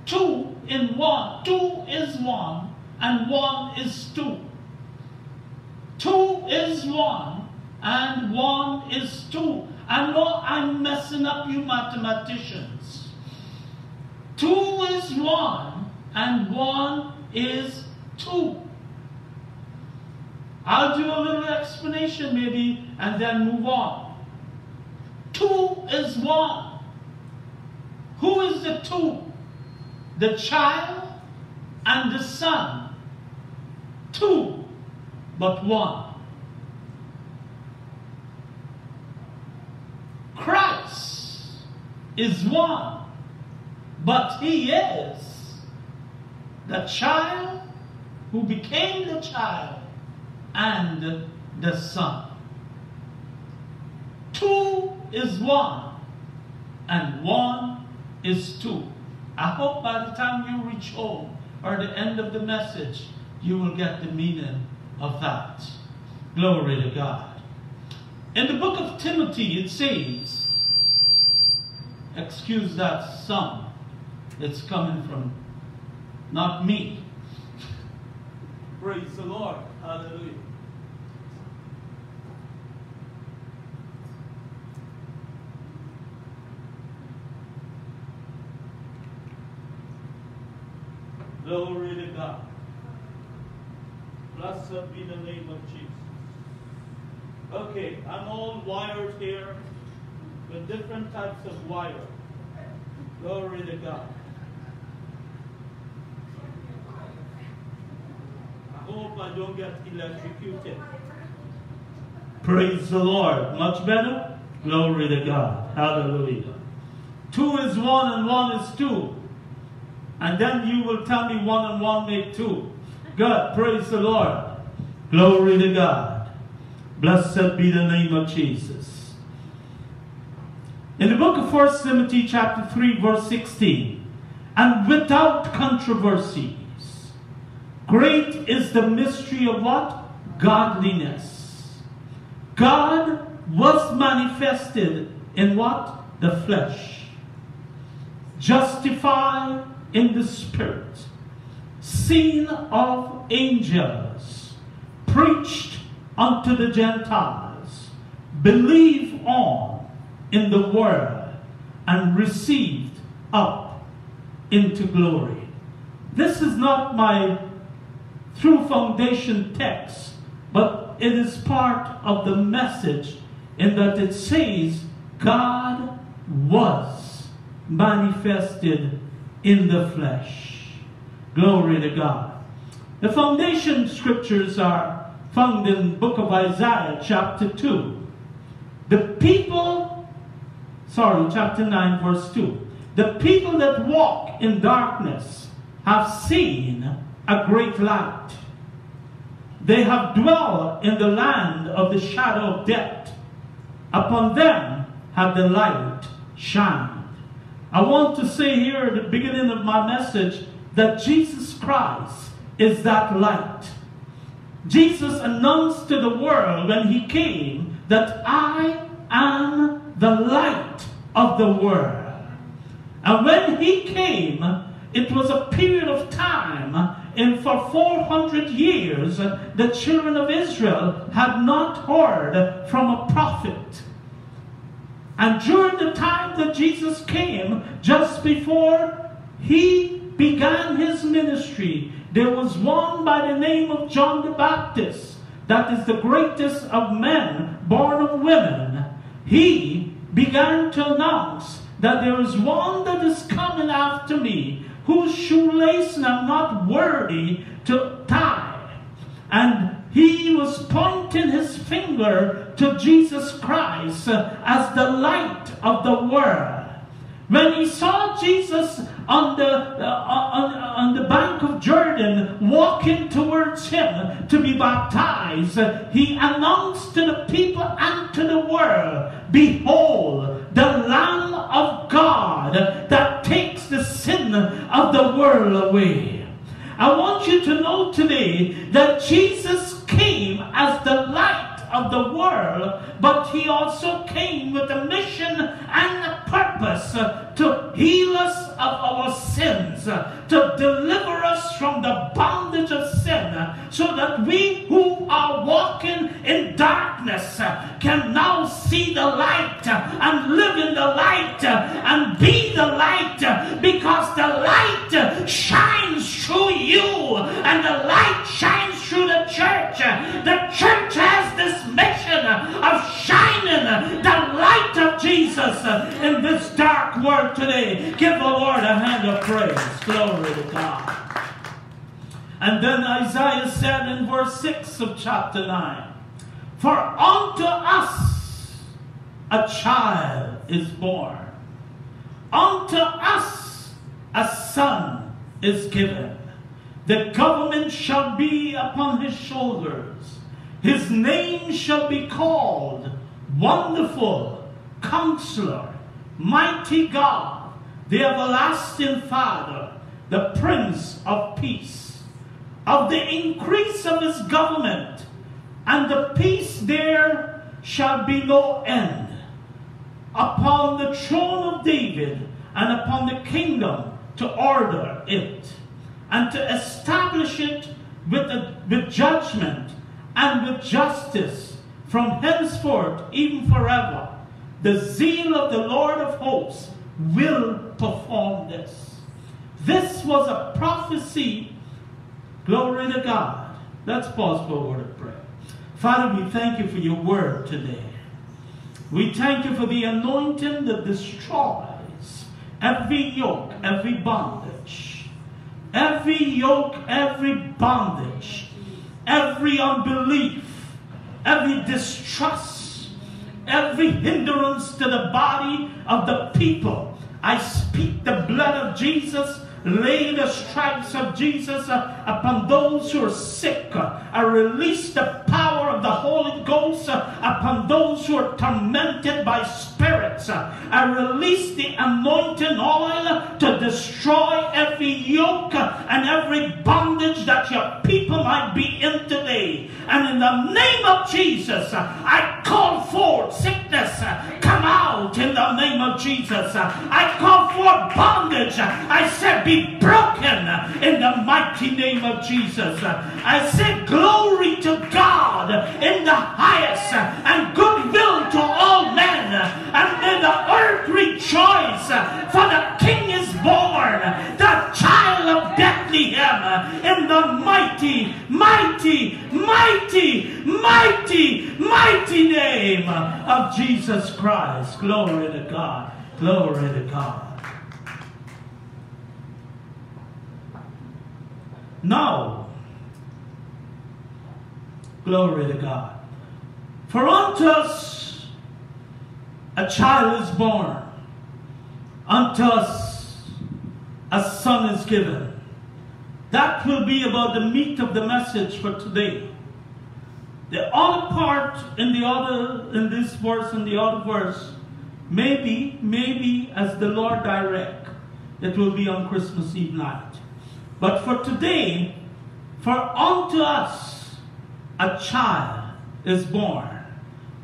two in one. Two is one, and one is two. Two is one, and 1 is 2. I know I'm messing up you mathematicians. 2 is 1 and 1 is 2. I'll do a little explanation maybe and then move on. 2 is 1. Who is the 2? The child and the son. 2 but 1. Christ is one, but he is the child who became the child and the son. Two is one, and one is two. I hope by the time you reach home or the end of the message, you will get the meaning of that. Glory to God. In the book of Timothy, it says, excuse that song, it's coming from not me. Praise the Lord. Hallelujah. Glory to God. Blessed be the name of Jesus. Okay, I'm all wired here with different types of wire. Glory to God. I hope I don't get electrocuted. Praise the Lord. Much better? Glory to God. Hallelujah. Two is one and one is two. And then you will tell me one and one make two. God, praise the Lord. Glory to God. Blessed be the name of Jesus. In the book of 1 Timothy chapter 3 verse 16, and without controversies, great is the mystery of what? Godliness. God was manifested in what? The flesh. Justified in the spirit. Seen of angels. Preached unto the Gentiles, believe on in the word, and received up into glory. This is not my true foundation text, but it is part of the message in that it says God was manifested in the flesh. Glory to God. The foundation scriptures are found in book of Isaiah chapter 2. The people, sorry, chapter 9 verse 2. The people that walk in darkness have seen a great light. They have dwelt in the land of the shadow of death. Upon them have the light shined. I want to say here at the beginning of my message that Jesus Christ is that light. Jesus announced to the world when he came that I am the light of the world. And when he came, it was a period of time, and for 400 years, the children of Israel had not heard from a prophet. And during the time that Jesus came, just before he began his ministry, there was one by the name of John the Baptist, that is the greatest of men born of women. He began to announce that there is one that is coming after me, whose shoelace I'm not worthy to tie. And he was pointing his finger to Jesus Christ as the light of the world. When he saw Jesus on the, uh, on, on the bank of Jordan walking towards him to be baptized, he announced to the people and to the world, Behold, the Lamb of God that takes the sin of the world away. I want you to know today that Jesus came as the light of the world, but he also came with a mission and a purpose to heal us of our sins, to deliver us from the bondage of sin, so that we who are walking in darkness can now see the light and live in the light and be the light because the light shines through you and the light shines through the church. The church has this mission of shining the light of Jesus in this dark world today. Give the Lord a hand of praise. Glory to God. And then Isaiah said in verse 6 of chapter 9 For unto us a child is born, unto us a son is given. The government shall be upon his shoulders. His name shall be called Wonderful Counselor, Mighty God, the Everlasting Father, the Prince of Peace. Of the increase of his government and the peace there shall be no end upon the throne of David and upon the kingdom to order it and to establish it with, a, with judgment and with justice from henceforth even forever. The zeal of the Lord of hosts will perform this. This was a prophecy. Glory to God. Let's pause for a word of prayer. Father, we thank you for your word today. We thank you for the anointing that destroys every yoke, every bondage, every yoke, every bondage, every unbelief, every distrust, every hindrance to the body of the people. I speak the blood of Jesus lay the stripes of Jesus uh, upon those who are sick. Uh, I release the power of the Holy Ghost uh, upon those who are tormented by spirits. Uh, I release the anointing oil to destroy every yoke uh, and every bondage that your people might be in today. And in the name of Jesus, uh, I call forth sickness, uh, come out in the name of Jesus. Uh, I call forth bondage. Uh, I said, be broken in the mighty name of Jesus. I said, glory to God in the highest and goodwill to all men. And may the earth rejoice, for the King is born, the child of Bethlehem, in the mighty, mighty, mighty, mighty, mighty name of Jesus Christ. Glory to God. Glory to God. Now, glory to God. For unto us a child is born, unto us a son is given. That will be about the meat of the message for today. The other part in the other in this verse and the other verse, maybe, maybe as the Lord direct, it will be on Christmas Eve night. But for today, for unto us a child is born,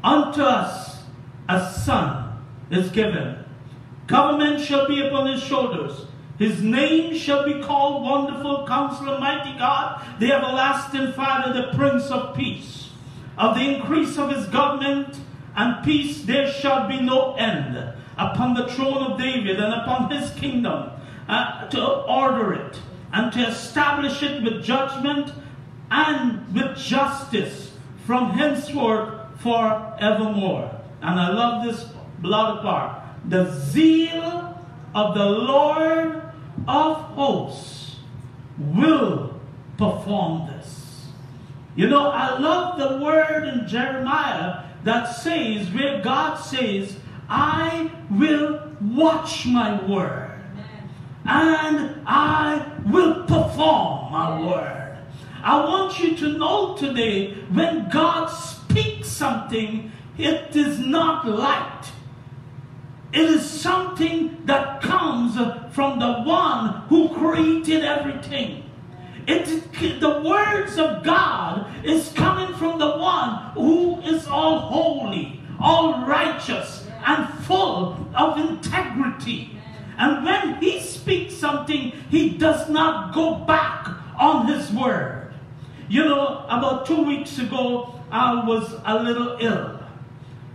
unto us a son is given. Government shall be upon his shoulders. His name shall be called Wonderful Counselor, Mighty God, the Everlasting Father, the Prince of Peace. Of the increase of his government and peace there shall be no end upon the throne of David and upon his kingdom uh, to order it and to establish it with judgment and with justice from henceforth forevermore. And I love this blood part. The zeal of the Lord of hosts will perform this. You know, I love the word in Jeremiah that says, where God says, I will watch my word and I will perform my word. I want you to know today when God speaks something, it is not light. It is something that comes from the one who created everything. It, the words of God is coming from the one who is all holy, all righteous, and full of integrity. And when he speaks something, he does not go back on his word. You know, about two weeks ago, I was a little ill.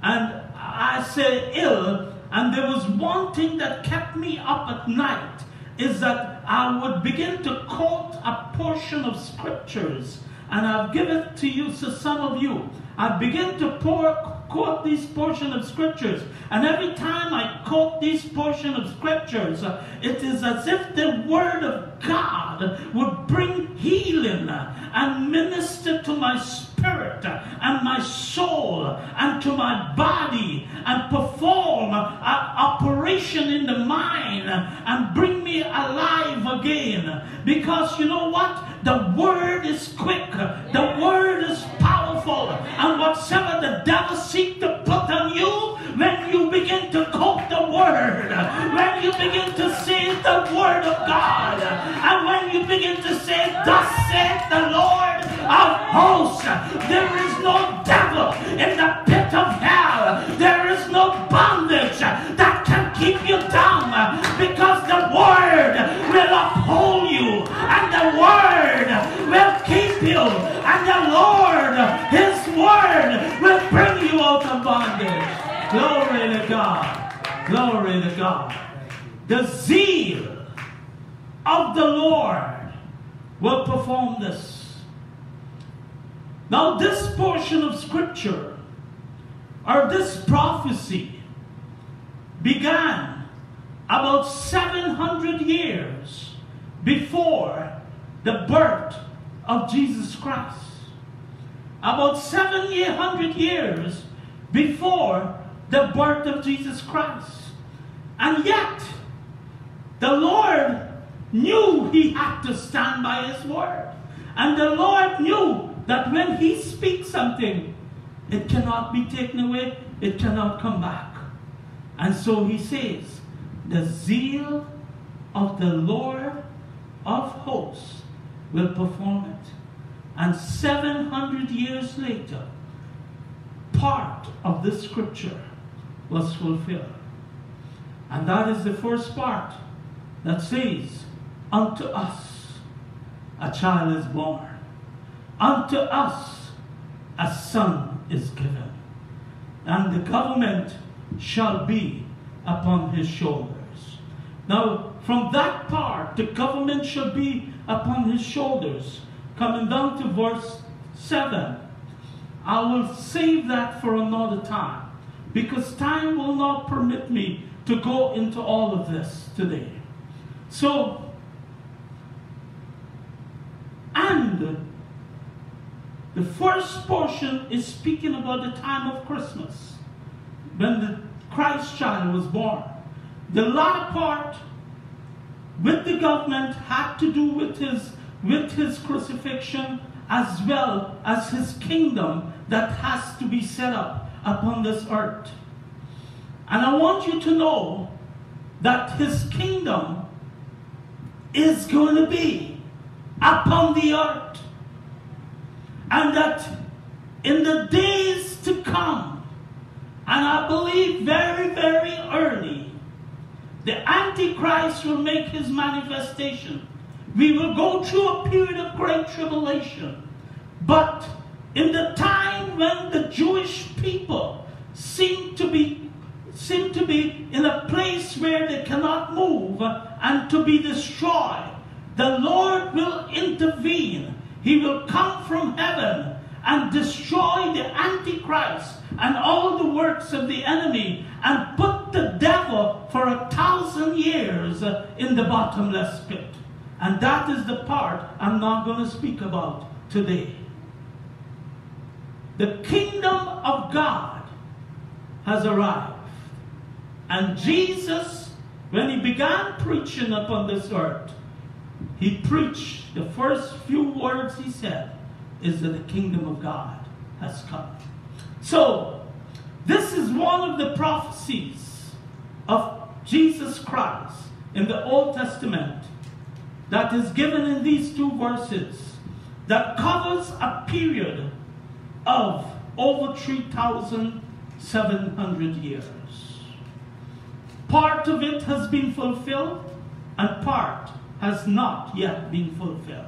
And I say ill, and there was one thing that kept me up at night is that I would begin to quote a portion of scriptures, and I've given it to you, to some of you. I begin to pour, quote this portion of scriptures, and every time I quote this portion of scriptures, uh, it is as if the word of God would bring healing and minister to my spirit and my soul and to my body and perform an operation in the mind and bring me alive again. Because you know what? The word is quick, the word is powerful, and whatsoever the devil seek to put on you, when you begin to quote the word, when you begin to say the word of God, and when you begin to say, Thus saith the Lord of hosts, there is no devil in the Glory to God. The zeal of the Lord will perform this. Now, this portion of scripture or this prophecy began about 700 years before the birth of Jesus Christ. About 700 years before the birth of Jesus Christ. And yet, the Lord knew he had to stand by his word. And the Lord knew that when he speaks something, it cannot be taken away, it cannot come back. And so he says, the zeal of the Lord of hosts will perform it. And 700 years later, part of this scripture was fulfilled. And that is the first part that says, Unto us a child is born, unto us a son is given, and the government shall be upon his shoulders. Now, from that part, the government shall be upon his shoulders, coming down to verse 7. I will save that for another time because time will not permit me to go into all of this today. So, and the first portion is speaking about the time of Christmas when the Christ child was born. The latter part with the government had to do with his with his crucifixion as well as his kingdom that has to be set up upon this earth. And I want you to know that his kingdom is going to be upon the earth. And that in the days to come, and I believe very, very early, the Antichrist will make his manifestation. We will go through a period of great tribulation. But in the time when the Jewish people seem to be seem to be in a place where they cannot move and to be destroyed, the Lord will intervene. He will come from heaven and destroy the Antichrist and all the works of the enemy and put the devil for a thousand years in the bottomless pit. And that is the part I'm not going to speak about today. The kingdom of God has arrived. And Jesus, when he began preaching upon this earth, he preached, the first few words he said is that the kingdom of God has come. So, this is one of the prophecies of Jesus Christ in the Old Testament that is given in these two verses that covers a period of over 3,700 years. Part of it has been fulfilled and part has not yet been fulfilled.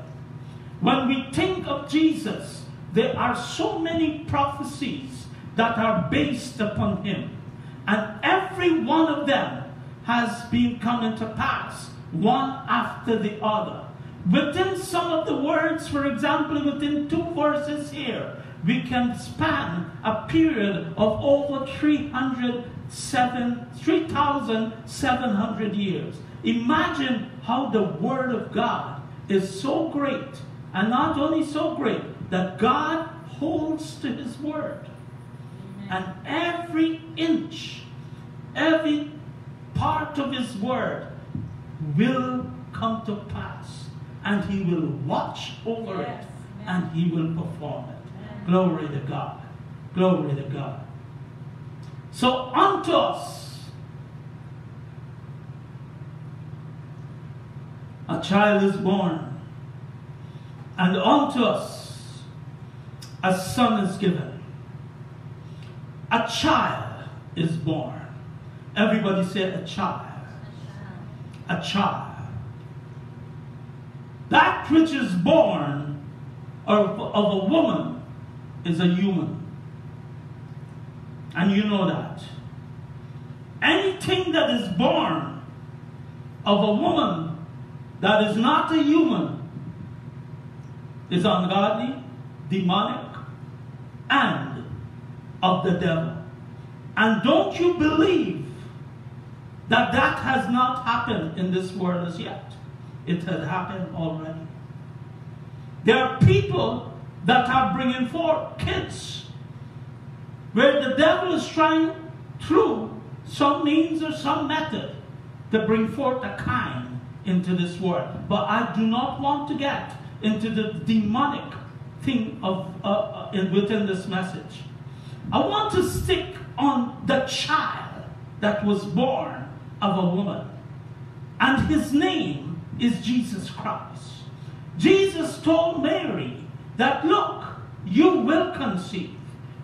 When we think of Jesus, there are so many prophecies that are based upon him. And every one of them has been coming to pass, one after the other. Within some of the words, for example, within two verses here, we can span a period of over 3,700 years. Imagine how the Word of God is so great, and not only so great, that God holds to His Word. And every inch, every part of His Word will come to pass. And He will watch over Yes. it and He will perform it. Glory to God. Glory to God. So unto us a child is born, and unto us a son is given. A child is born. Everybody said a child. A child. That which is born of, of a woman is a human. And you know that. Anything that is born of a woman that is not a human is ungodly, demonic, and of the devil. And don't you believe that that has not happened in this world as yet? It has happened already. There are people that are bringing forth kids where the devil is trying through some means or some method to bring forth a kind into this world. But I do not want to get into the demonic thing of uh, uh, within this message. I want to stick on the child that was born of a woman, and his name is Jesus Christ. Jesus told Mary that, look, you will conceive,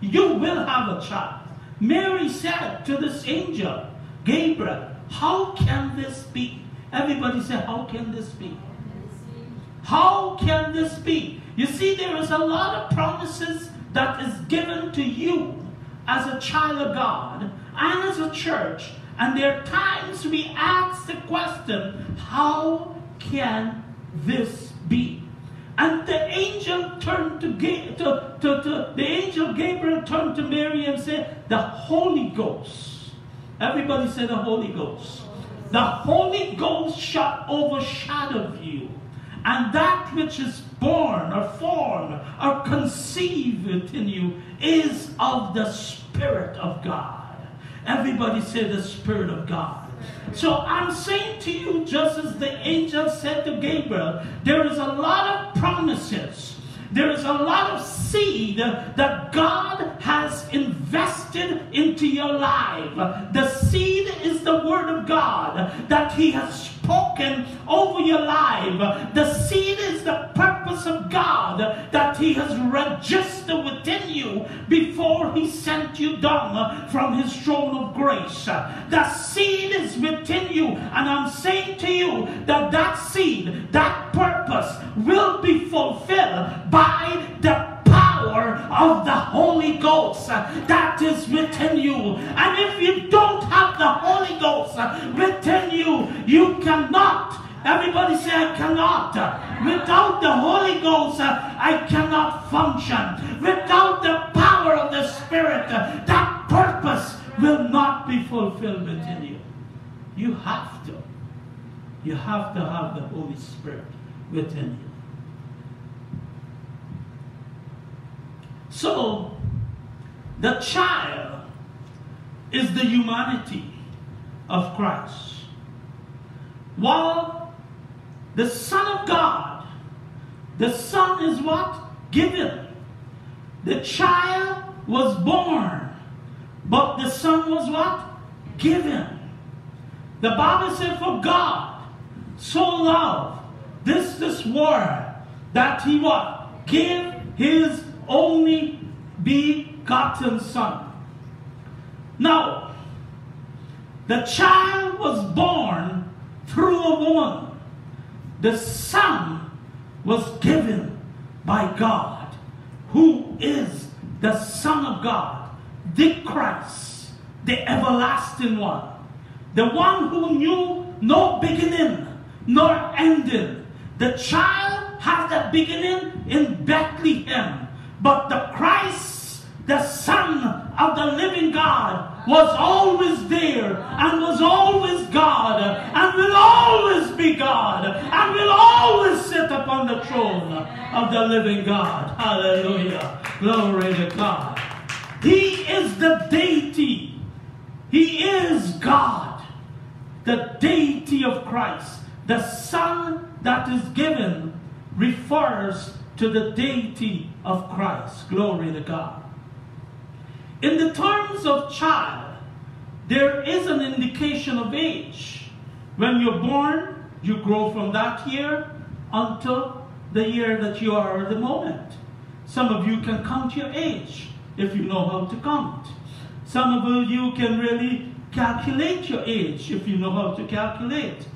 you will have a child. Mary said to this angel, Gabriel, how can this be? Everybody said, how can this be? How can this be? You see, there is a lot of promises that is given to you as a child of God and as a church. And there are times we ask the question, how can this be? And the angel turned to, to, to, to the angel Gabriel turned to Mary and said, The Holy Ghost. Everybody said the Holy Ghost. The Holy Ghost shall overshadow you. And that which is born or formed or conceived within you is of the Spirit of God. Everybody say the Spirit of God. So I'm saying to you, just as the angel said to Gabriel, there is a lot of promises. There is a lot of seed that God has invested into your life. The seed is the word of God that He has spoken over your life. The seed is the purpose of God that He has registered within you before He sent you down from His throne of grace. The seed is within you, and I'm saying to you that that seed, that purpose will be fulfilled by the power of the Holy Ghost that is within you. And if you don't have the Holy Ghost within you, you cannot. Everybody say, I cannot. Without the Holy Ghost, I cannot function. Without the power of the Spirit, that purpose will not be fulfilled within you. You have to. You have to have the Holy Spirit within you. So, the child is the humanity of Christ. While the Son of God, the Son is what? Given. The child was born, but the Son was what? Given. The Bible said, For God so loved this this world that he what? Give his only begotten son. Now, the child was born through a woman. The son was given by God, who is the Son of God, the Christ, the everlasting one, the one who knew no beginning nor ending. The child has a beginning in Bethlehem, but the Christ, the Son of the living God, was always there and was always God and will always be God and will always sit upon the throne of the living God. Hallelujah. Glory to God. He is the deity. He is God. The deity of Christ. The Son that is given refers to the deity of Christ. Glory to God. In the terms of child, there is an indication of age. When you're born, you grow from that year until the year that you are at the moment. Some of you can count your age if you know how to count. Some of you can really calculate your age if you know how to calculate.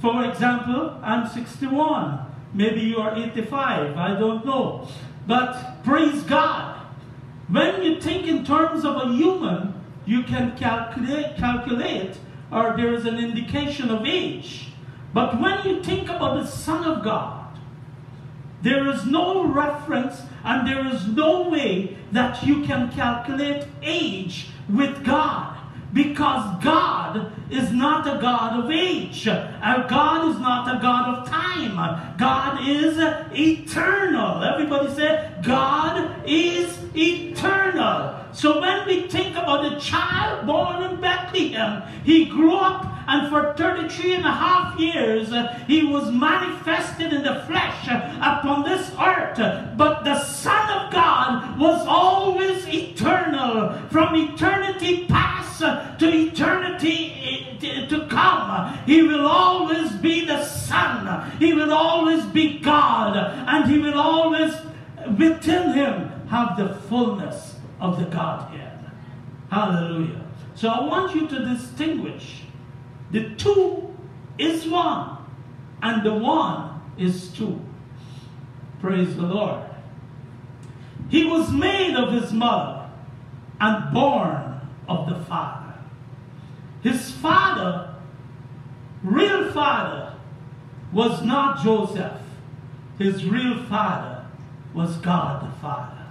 For example, I'm 61. Maybe you are 85. I don't know. But praise God. When you think in terms of a human, you can calculate, calculate or there is an indication of age. But when you think about the Son of God, there is no reference and there is no way that you can calculate age with God. Because God is not a God of age. Our God is not a God of time. God is eternal. Everybody say, God is eternal. So when we think about the child born in Bethlehem, he grew up and for 33 and a half years uh, he was manifested in the flesh uh, upon this earth. But the Son of God was always eternal from eternity past uh, to eternity eh, to come. He will always be the Son. He will always be God. And he will always within him have the fullness of the Godhead. Hallelujah. So I want you to distinguish the two is one, and the one is two. Praise the Lord. He was made of his mother and born of the Father. His father, real father, was not Joseph. His real father was God the Father.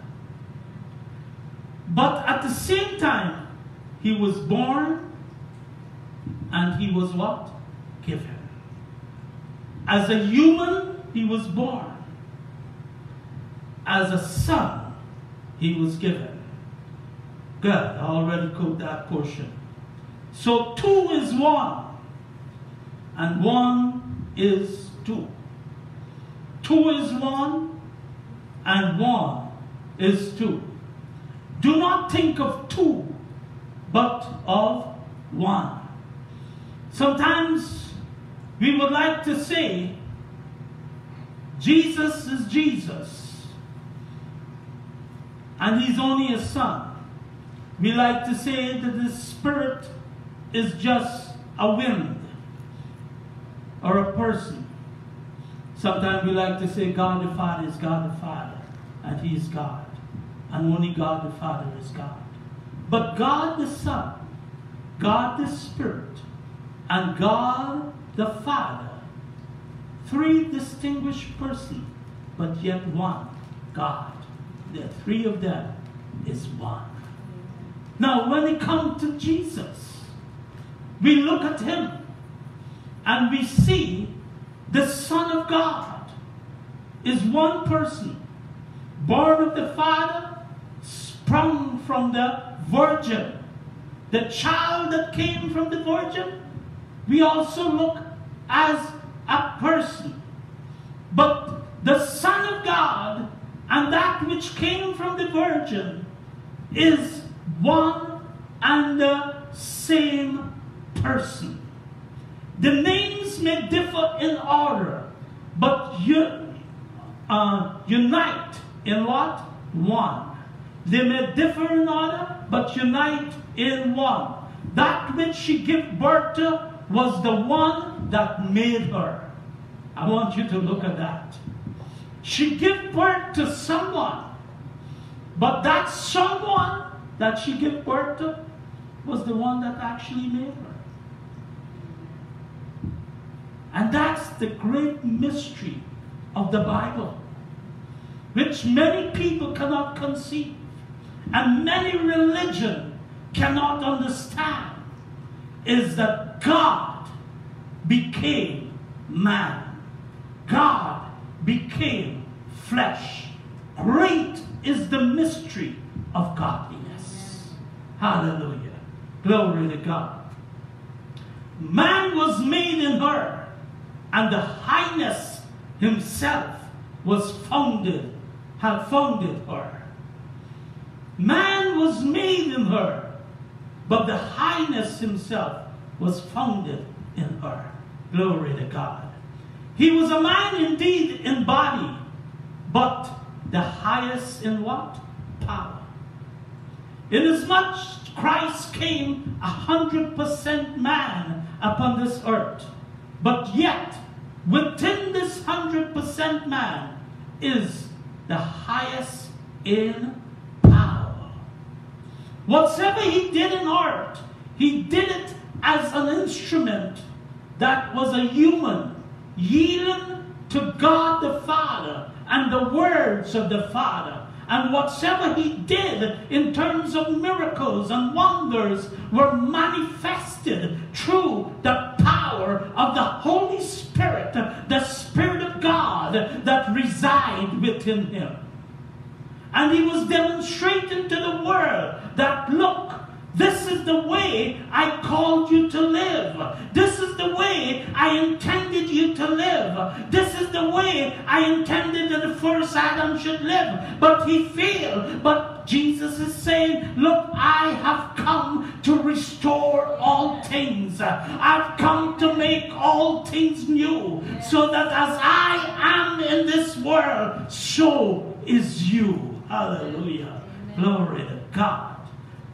But at the same time, he was born and he was what? Given. As a human, he was born. As a son, he was given. Good. I already quote that portion. So two is one, and one is two. Two is one, and one is two. Do not think of two, but of one. Sometimes we would like to say, Jesus is Jesus, and he's only a son. We like to say that the Spirit is just a wind or a person. Sometimes we like to say God the Father is God the Father, and he is God and only God the Father is God. But God the Son, God the Spirit, and God the Father, three distinguished persons, but yet one God. The three of them is one. Now, when it comes to Jesus, we look at him and we see the Son of God is one person, born of the Father, sprung from the virgin. The child that came from the virgin, we also look as a person. But the Son of God and that which came from the virgin is one and the same person. The names may differ in order, but you, uh, unite in what? One. They may differ in order, but unite in one. That which she gave birth to was the one that made her. I want you to look at that. She gave birth to someone. But that someone that she gave birth to was the one that actually made her. And that's the great mystery of the Bible, which many people cannot conceive, and many religion cannot understand, is that God became man. God became flesh. Great is the mystery of godliness. Hallelujah. Glory to God. Man was made in her, and the highness himself was founded, had founded her. Man was made in her, but the highness himself was founded in her. Glory to God. He was a man indeed in body, but the highest in what? Power. Inasmuch Christ came a hundred percent man upon this earth, but yet within this hundred percent man is the highest in power. Whatever he did in art, he did it as an instrument that was a human yielding to God the Father and the words of the Father. And whatsoever he did in terms of miracles and wonders were manifested through the power of the Holy Spirit, the Spirit of God that reside within him. And he was demonstrating to the world that, look, this is the way I called you to live. This is the way I intended you to live. This is the way I intended that the first Adam should live. But he failed. But Jesus is saying, Look, I have come to restore all things. I've come to make all things new. So that as I am in this world, so is you. Hallelujah. Glory to God.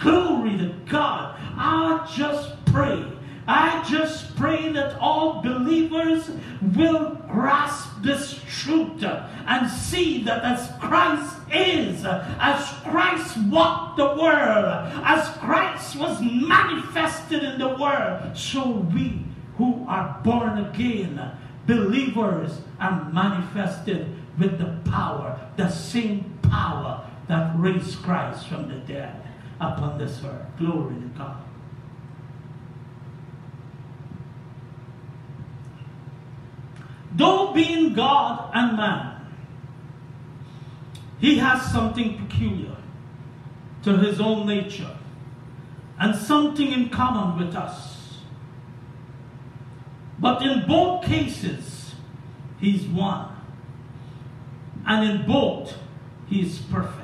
Glory to God. I just pray. I just pray that all believers will grasp this truth and see that as Christ is, as Christ walked the world, as Christ was manifested in the world, so we who are born again, believers, are manifested with the power, the same power that raised Christ from the dead upon this earth. Glory to God. Though being God and man, he has something peculiar to his own nature and something in common with us. But in both cases, he's one. And in both, he is perfect.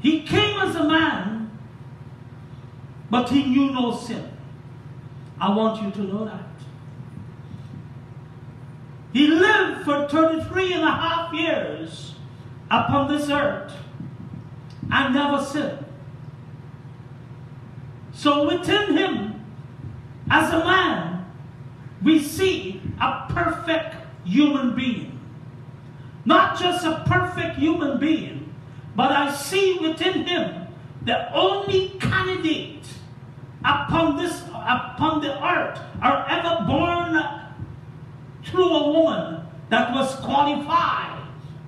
He came as a man, but he knew no sin. I want you to know that. He lived for 33 and a half years upon this earth and never sinned. So within him, as a man, we see a perfect human being. Not just a perfect human being, but I see within him the only candidate upon this upon the earth are ever born through a woman that was qualified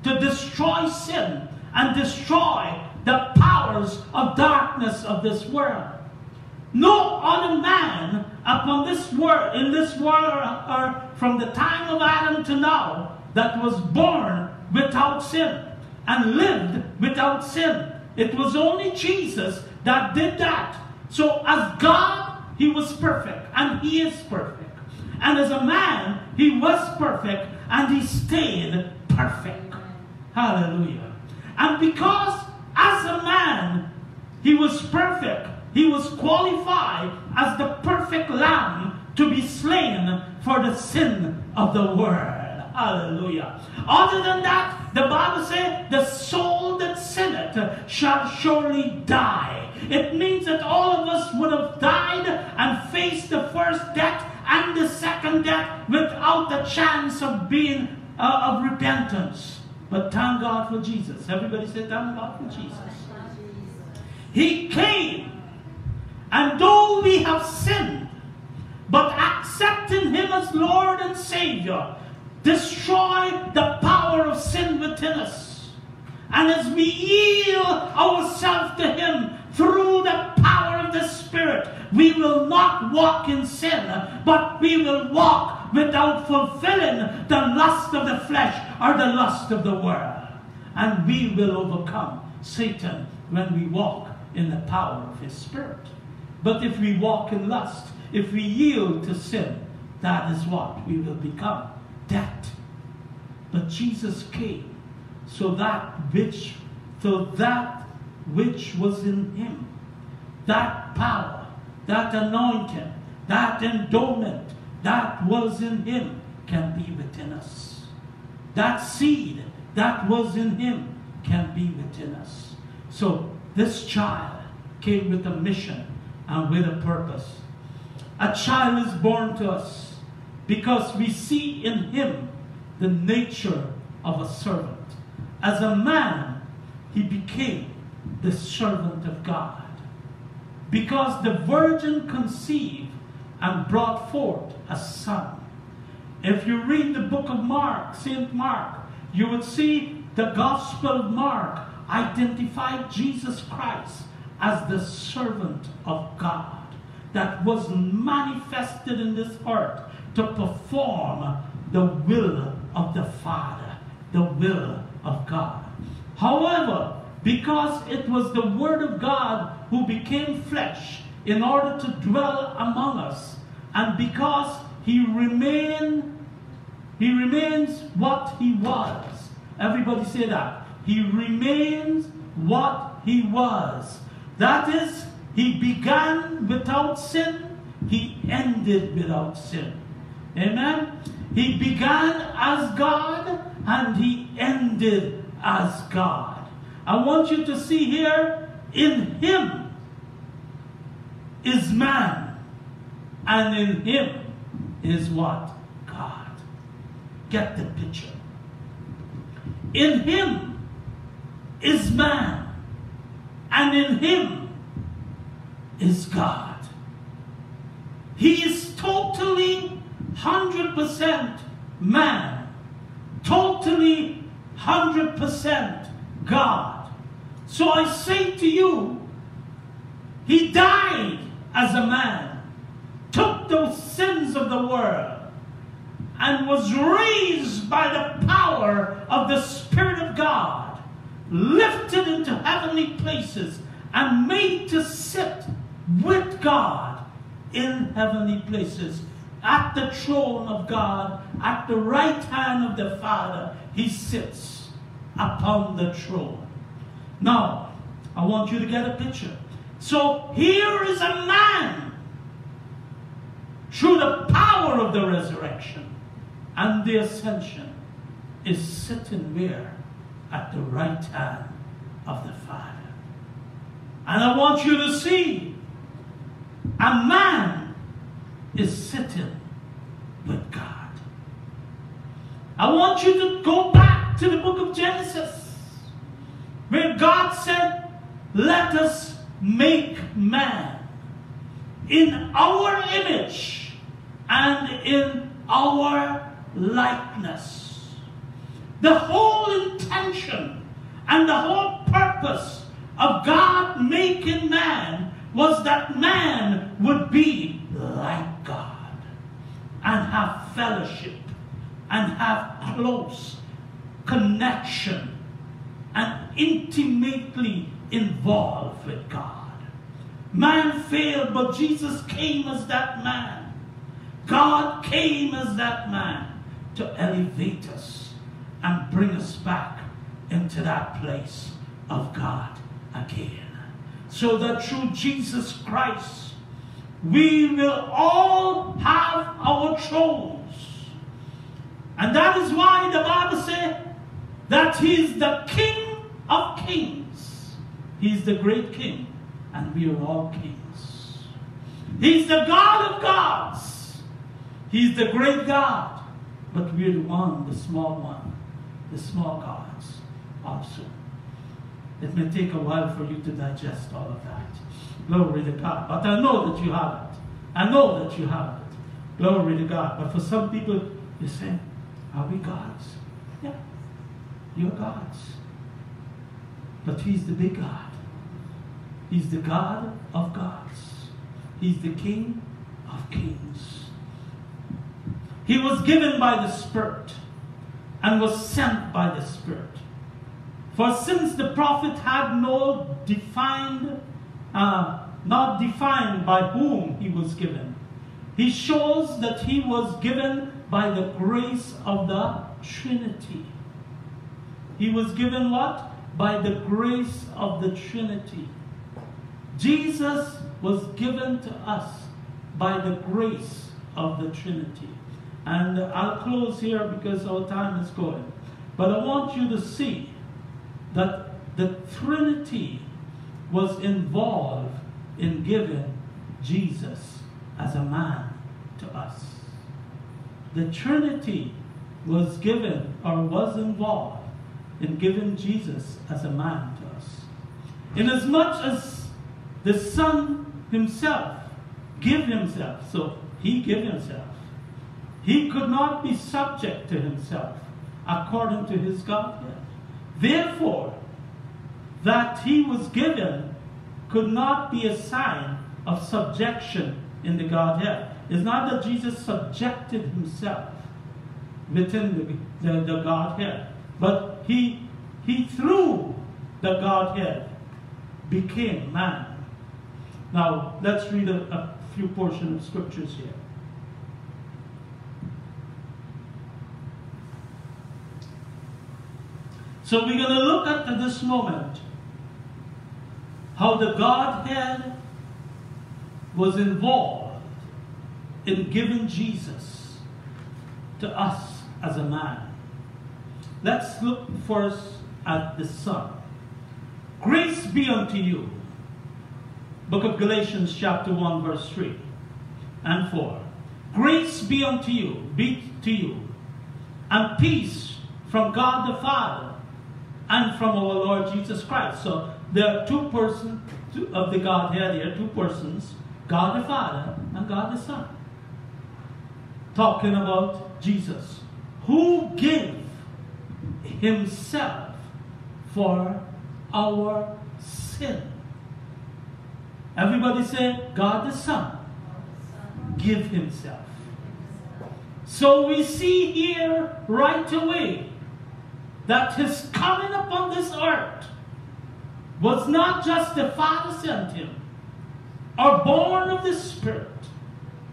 to destroy sin and destroy the powers of darkness of this world. No other man upon this world, in this world, or, or from the time of Adam to now, that was born without sin and lived without sin. It was only Jesus that did that. So as God, he was perfect and he is perfect. And as a man, he was perfect and he stayed perfect. Hallelujah. And because as a man, he was perfect, he was qualified as the perfect lamb to be slain for the sin of the world. Hallelujah. Other than that, the Bible says, the soul that sinneth shall surely die. It means that all of us would have died and faced the first death and the second death without the chance of being uh, of repentance. But thank God for Jesus. Everybody say thank God for Jesus. He came, and though we have sinned, but accepting Him as Lord and Savior, destroy the power of sin within us. And as we yield ourselves to Him through the power of the Spirit, we will not walk in sin, but we will walk without fulfilling the lust of the flesh or the lust of the world. And we will overcome Satan when we walk in the power of his Spirit. But if we walk in lust, if we yield to sin, that is what we will become death. But Jesus came so that which, so that which was in him, that power, that anointing, that endowment that was in him can be within us. That seed that was in him can be within us. So this child came with a mission and with a purpose. A child is born to us because we see in him the nature of a servant. As a man, he became the servant of God. Because the virgin conceived and brought forth a son. If you read the book of Mark, St. Mark, you would see the Gospel of Mark identified Jesus Christ as the servant of God that was manifested in this earth to perform the will of the Father, the will of God. However, because it was the Word of God who became flesh in order to dwell among us, and because he remained, he remains what he was. Everybody say that. He remains what he was. That is, he began without sin, he ended without sin. Amen? He began as God and he ended as God. I want you to see here, in him is man, and in him is what? God. Get the picture. In him is man, and in him is God. He is totally 100% man, totally 100% God. So I say to you, he died as a man, took those sins of the world, and was raised by the power of the Spirit of God, lifted into heavenly places, and made to sit with God in heavenly places at the throne of God, at the right hand of the Father, he sits upon the throne. Now, I want you to get a picture. So here is a man through the power of the resurrection and the ascension is sitting there at the right hand of the Father. And I want you to see a man is sitting with God. I want you to go back to the book of Genesis where God said, Let us make man in our image and in our likeness. The whole intention and the whole purpose of God making man was that man would be like God and have fellowship and have close connection and intimately involved with God. Man failed, but Jesus came as that man. God came as that man to elevate us and bring us back into that place of God again. So that through Jesus Christ, we will all have our thrones. And that is why the Bible says that He is the King of kings. He is the great King, and we are all kings. He is the God of gods. He is the great God, but we're the one, the small one, the small gods also. It may take a while for you to digest all of that. Glory to God. But I know that you have it. I know that you have it. Glory to God. But for some people, you say, Are we gods? Yeah. You're gods. But He's the big God. He's the God of gods. He's the King of kings. He was given by the Spirit and was sent by the Spirit. For since the prophet had no defined, uh, not defined by whom he was given, he shows that he was given by the grace of the Trinity. He was given what? By the grace of the Trinity. Jesus was given to us by the grace of the Trinity. And I'll close here because our time is going. But I want you to see that the Trinity was involved in giving Jesus as a man to us. The Trinity was given or was involved in giving Jesus as a man to us. Inasmuch as the Son himself give himself, so he gave himself. He could not be subject to himself according to his Godhead. Therefore, that he was given could not be a sign of subjection in the Godhead. It's not that Jesus subjected himself within the, the, the Godhead, but he, he through the Godhead became man. Now, let's read a, a few portions of scriptures here. So we're going to look at this moment how the Godhead was involved in giving Jesus to us as a man. Let's look first at the Son. Grace be unto you. Book of Galatians, chapter 1, verse 3 and 4. Grace be unto you, be to you, and peace from God the Father and from our Lord Jesus Christ. So there are two persons of the Godhead here, two persons, God the Father and God the Son. Talking about Jesus, who gave himself for our sin. Everybody say, God the Son give himself. So we see here right away that his coming upon this earth was not just the Father sent him, or born of the Spirit,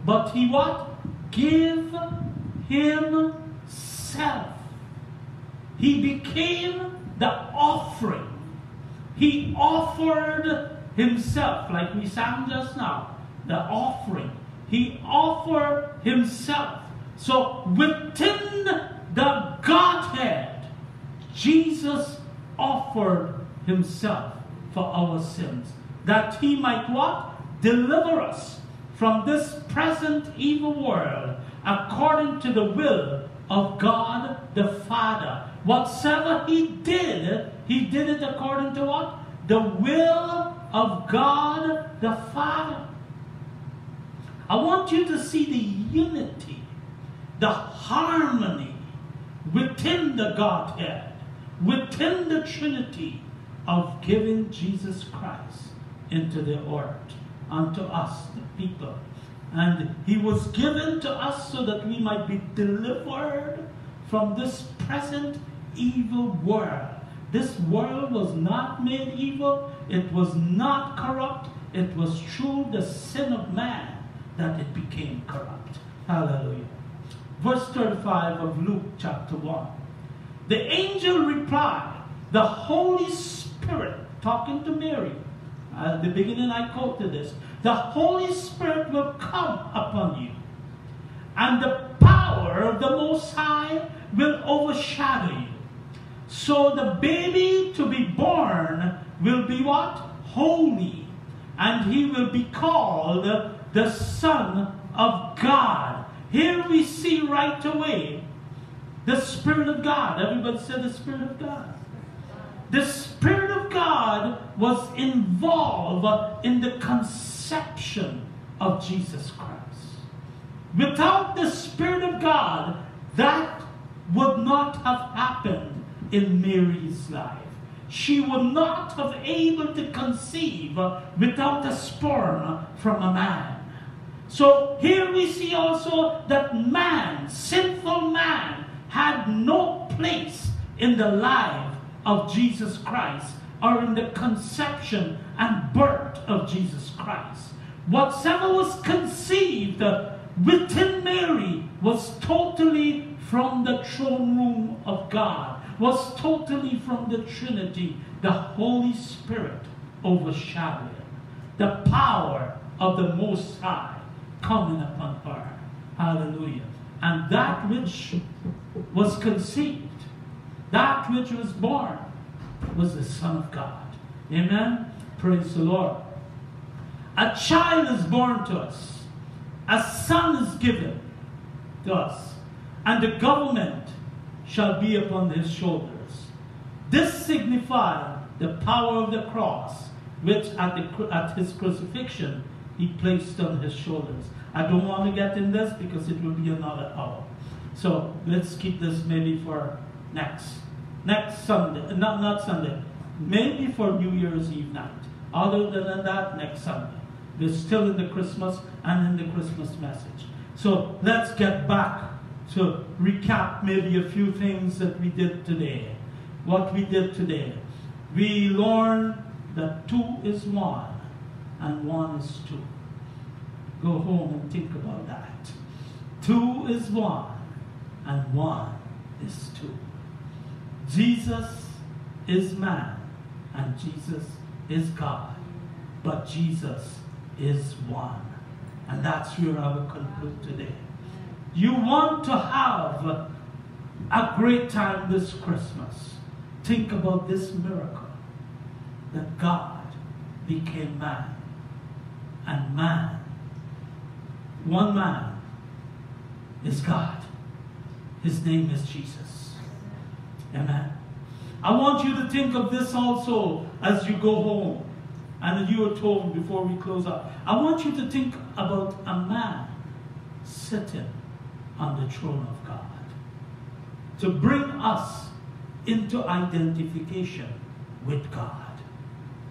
but he what? Give himself. He became the offering. He offered himself, like we sang just now, the offering. He offered himself. So within the Godhead, Jesus offered himself for our sins, that he might what? Deliver us from this present evil world according to the will of God the Father. Whatsoever he did, he did it according to what? The will of God the Father. I want you to see the unity, the harmony within the Godhead within the Trinity of giving Jesus Christ into the earth unto us, the people. And he was given to us so that we might be delivered from this present evil world. This world was not made evil, it was not corrupt, it was through the sin of man that it became corrupt. Hallelujah. Verse 35 of Luke chapter 1. The angel replied, The Holy Spirit, talking to Mary, at the beginning I quoted this, the Holy Spirit will come upon you, and the power of the Most High will overshadow you. So the baby to be born will be what? Holy. And he will be called the Son of God. Here we see right away The Spirit of God. Everybody said the Spirit of God. The Spirit of God was involved in the conception of Jesus Christ. Without the Spirit of God, that would not have happened in Mary's life. She would not have able to conceive without a sperm from a man. So here we see also that man, sinful man, had no place in the life of Jesus Christ or in the conception and birth of Jesus Christ. Whatever was conceived within Mary was totally from the throne room of God, was totally from the Trinity, the Holy Spirit overshadowing the power of the Most High coming upon her. Hallelujah. And that which was conceived, that which was born, was the Son of God. Amen. Praise the Lord. A child is born to us, a son is given to us, and the government shall be upon his shoulders. This signifies the power of the cross, which at, the, at his crucifixion he placed on his shoulders. I don't want to get in this because it will be another hour. So let's keep this maybe for next next Sunday, not not Sunday, maybe for New Year's Eve night. Other than that, next Sunday. We're still in the Christmas and in the Christmas message. So let's get back to recap maybe a few things that we did today. What we did today. We learned that two is one and one is two. Go home and think about that. Two is one and one is two. Jesus is man and Jesus is God. But Jesus is one. And that's where I will conclude today. You want to have a great time this Christmas. Think about this miracle that God became man. And man, one man, is God. His name is Jesus. Amen. I want you to think of this also as you go home. And you are told before we close up. I want you to think about a man sitting on the throne of God. To bring us into identification with God.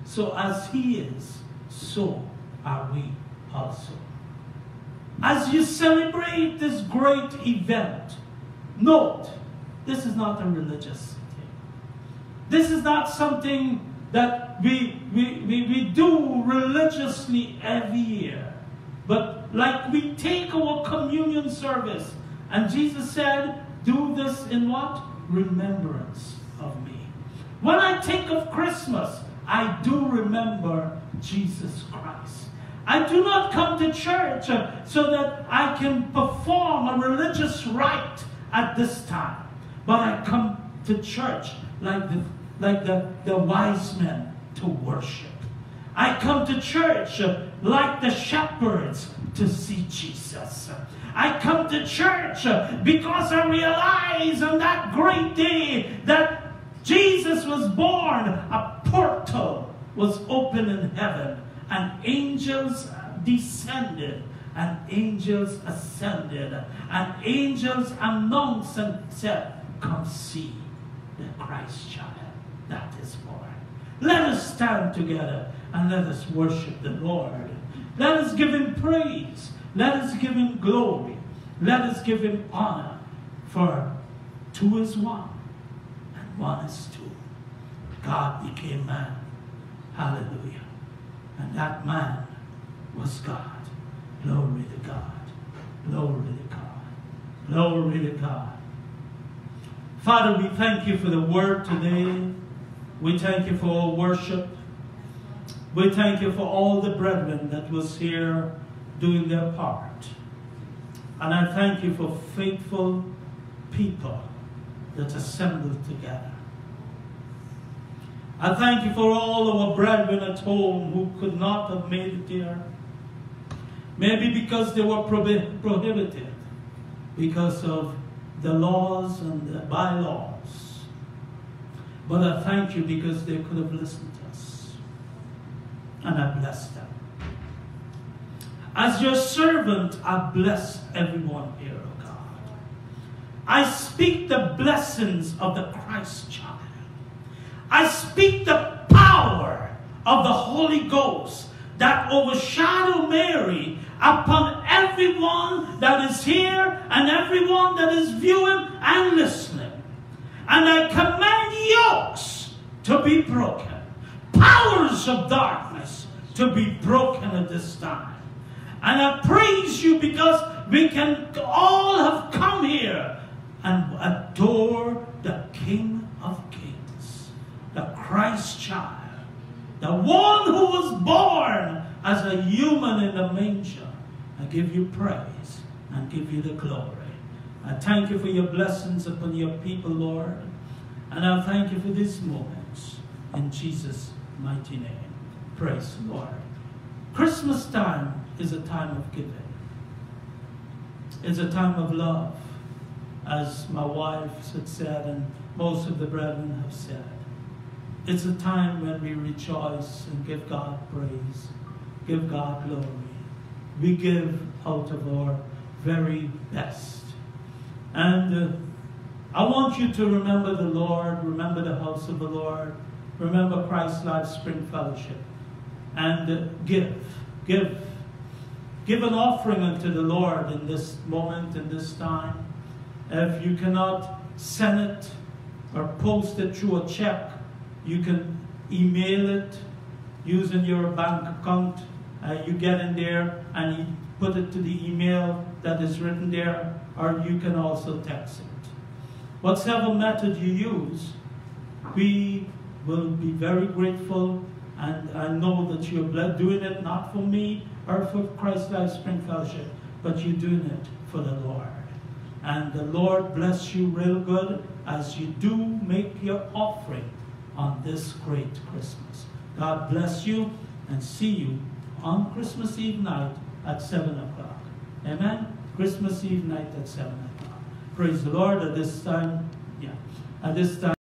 So as he is, so are we also. As you celebrate this great event, note, this is not a religious thing. This is not something that we, we, we, we do religiously every year. But like we take our communion service, and Jesus said, do this in what? Remembrance of me. When I think of Christmas, I do remember Jesus Christ. I do not come to church uh, so that I can perform a religious rite at this time. But I come to church like the, like the, the wise men to worship. I come to church like the shepherds to see Jesus. I come to church because I realize on that great day that Jesus was born, a portal was open in heaven, and angels descended, and angels ascended, and angels announced and said, Come see the Christ child that is born. Let us stand together and let us worship the Lord. Let us give him praise. Let us give him glory. Let us give him honor. For two is one and one is two. God became man. Hallelujah. And that man was God. Glory to God. Glory to God. Glory to God. Father, we thank you for the word today. We thank you for our worship. We thank you for all the brethren that was here doing their part. And I thank you for faithful people that assembled together. I thank you for all of our brethren at home who could not have made it here. Maybe because they were prohibited because of the laws and the bylaws. But I thank you because they could have listened to us. And I bless them. As your servant, I bless everyone here, oh God. I speak the blessings of the Christ child. I speak the power of the Holy Ghost that overshadow Mary upon everyone that is here and everyone that is viewing and listening. And I command yokes to be broken, powers of darkness to be broken at this time. And I praise you because we can all have come here and adore the King of Kings, the Christ child, the one who was born as a human in the manger. I give you praise and give you the glory. I thank you for your blessings upon your people, Lord. And I thank you for these moments. In Jesus' mighty name. Praise the Lord. Christmas time is a time of giving. It's a time of love, as my wife had said, and most of the brethren have said. It's a time when we rejoice and give God praise, give God glory. We give out of our very best. And uh, I want you to remember the Lord, remember the house of the Lord, remember Christ Life Spring Fellowship, and uh, give, give Give an offering unto the Lord in this moment, in this time. If you cannot send it or post it through a check, you can email it using your bank account. Uh, you get in there and you put it to the email that is written there, or you can also text it. Whatever method you use, we will be very grateful and I know that you're doing it not for me, or for Christ Life Spring Fellowship, but you're doing it for the Lord. And the Lord bless you real good as you do make your offering on this great Christmas. God bless you and see you on Christmas Eve night at 7 o'clock. Amen? Christmas Eve night at 7 o'clock. Praise the Lord at this time. Yeah. At this time.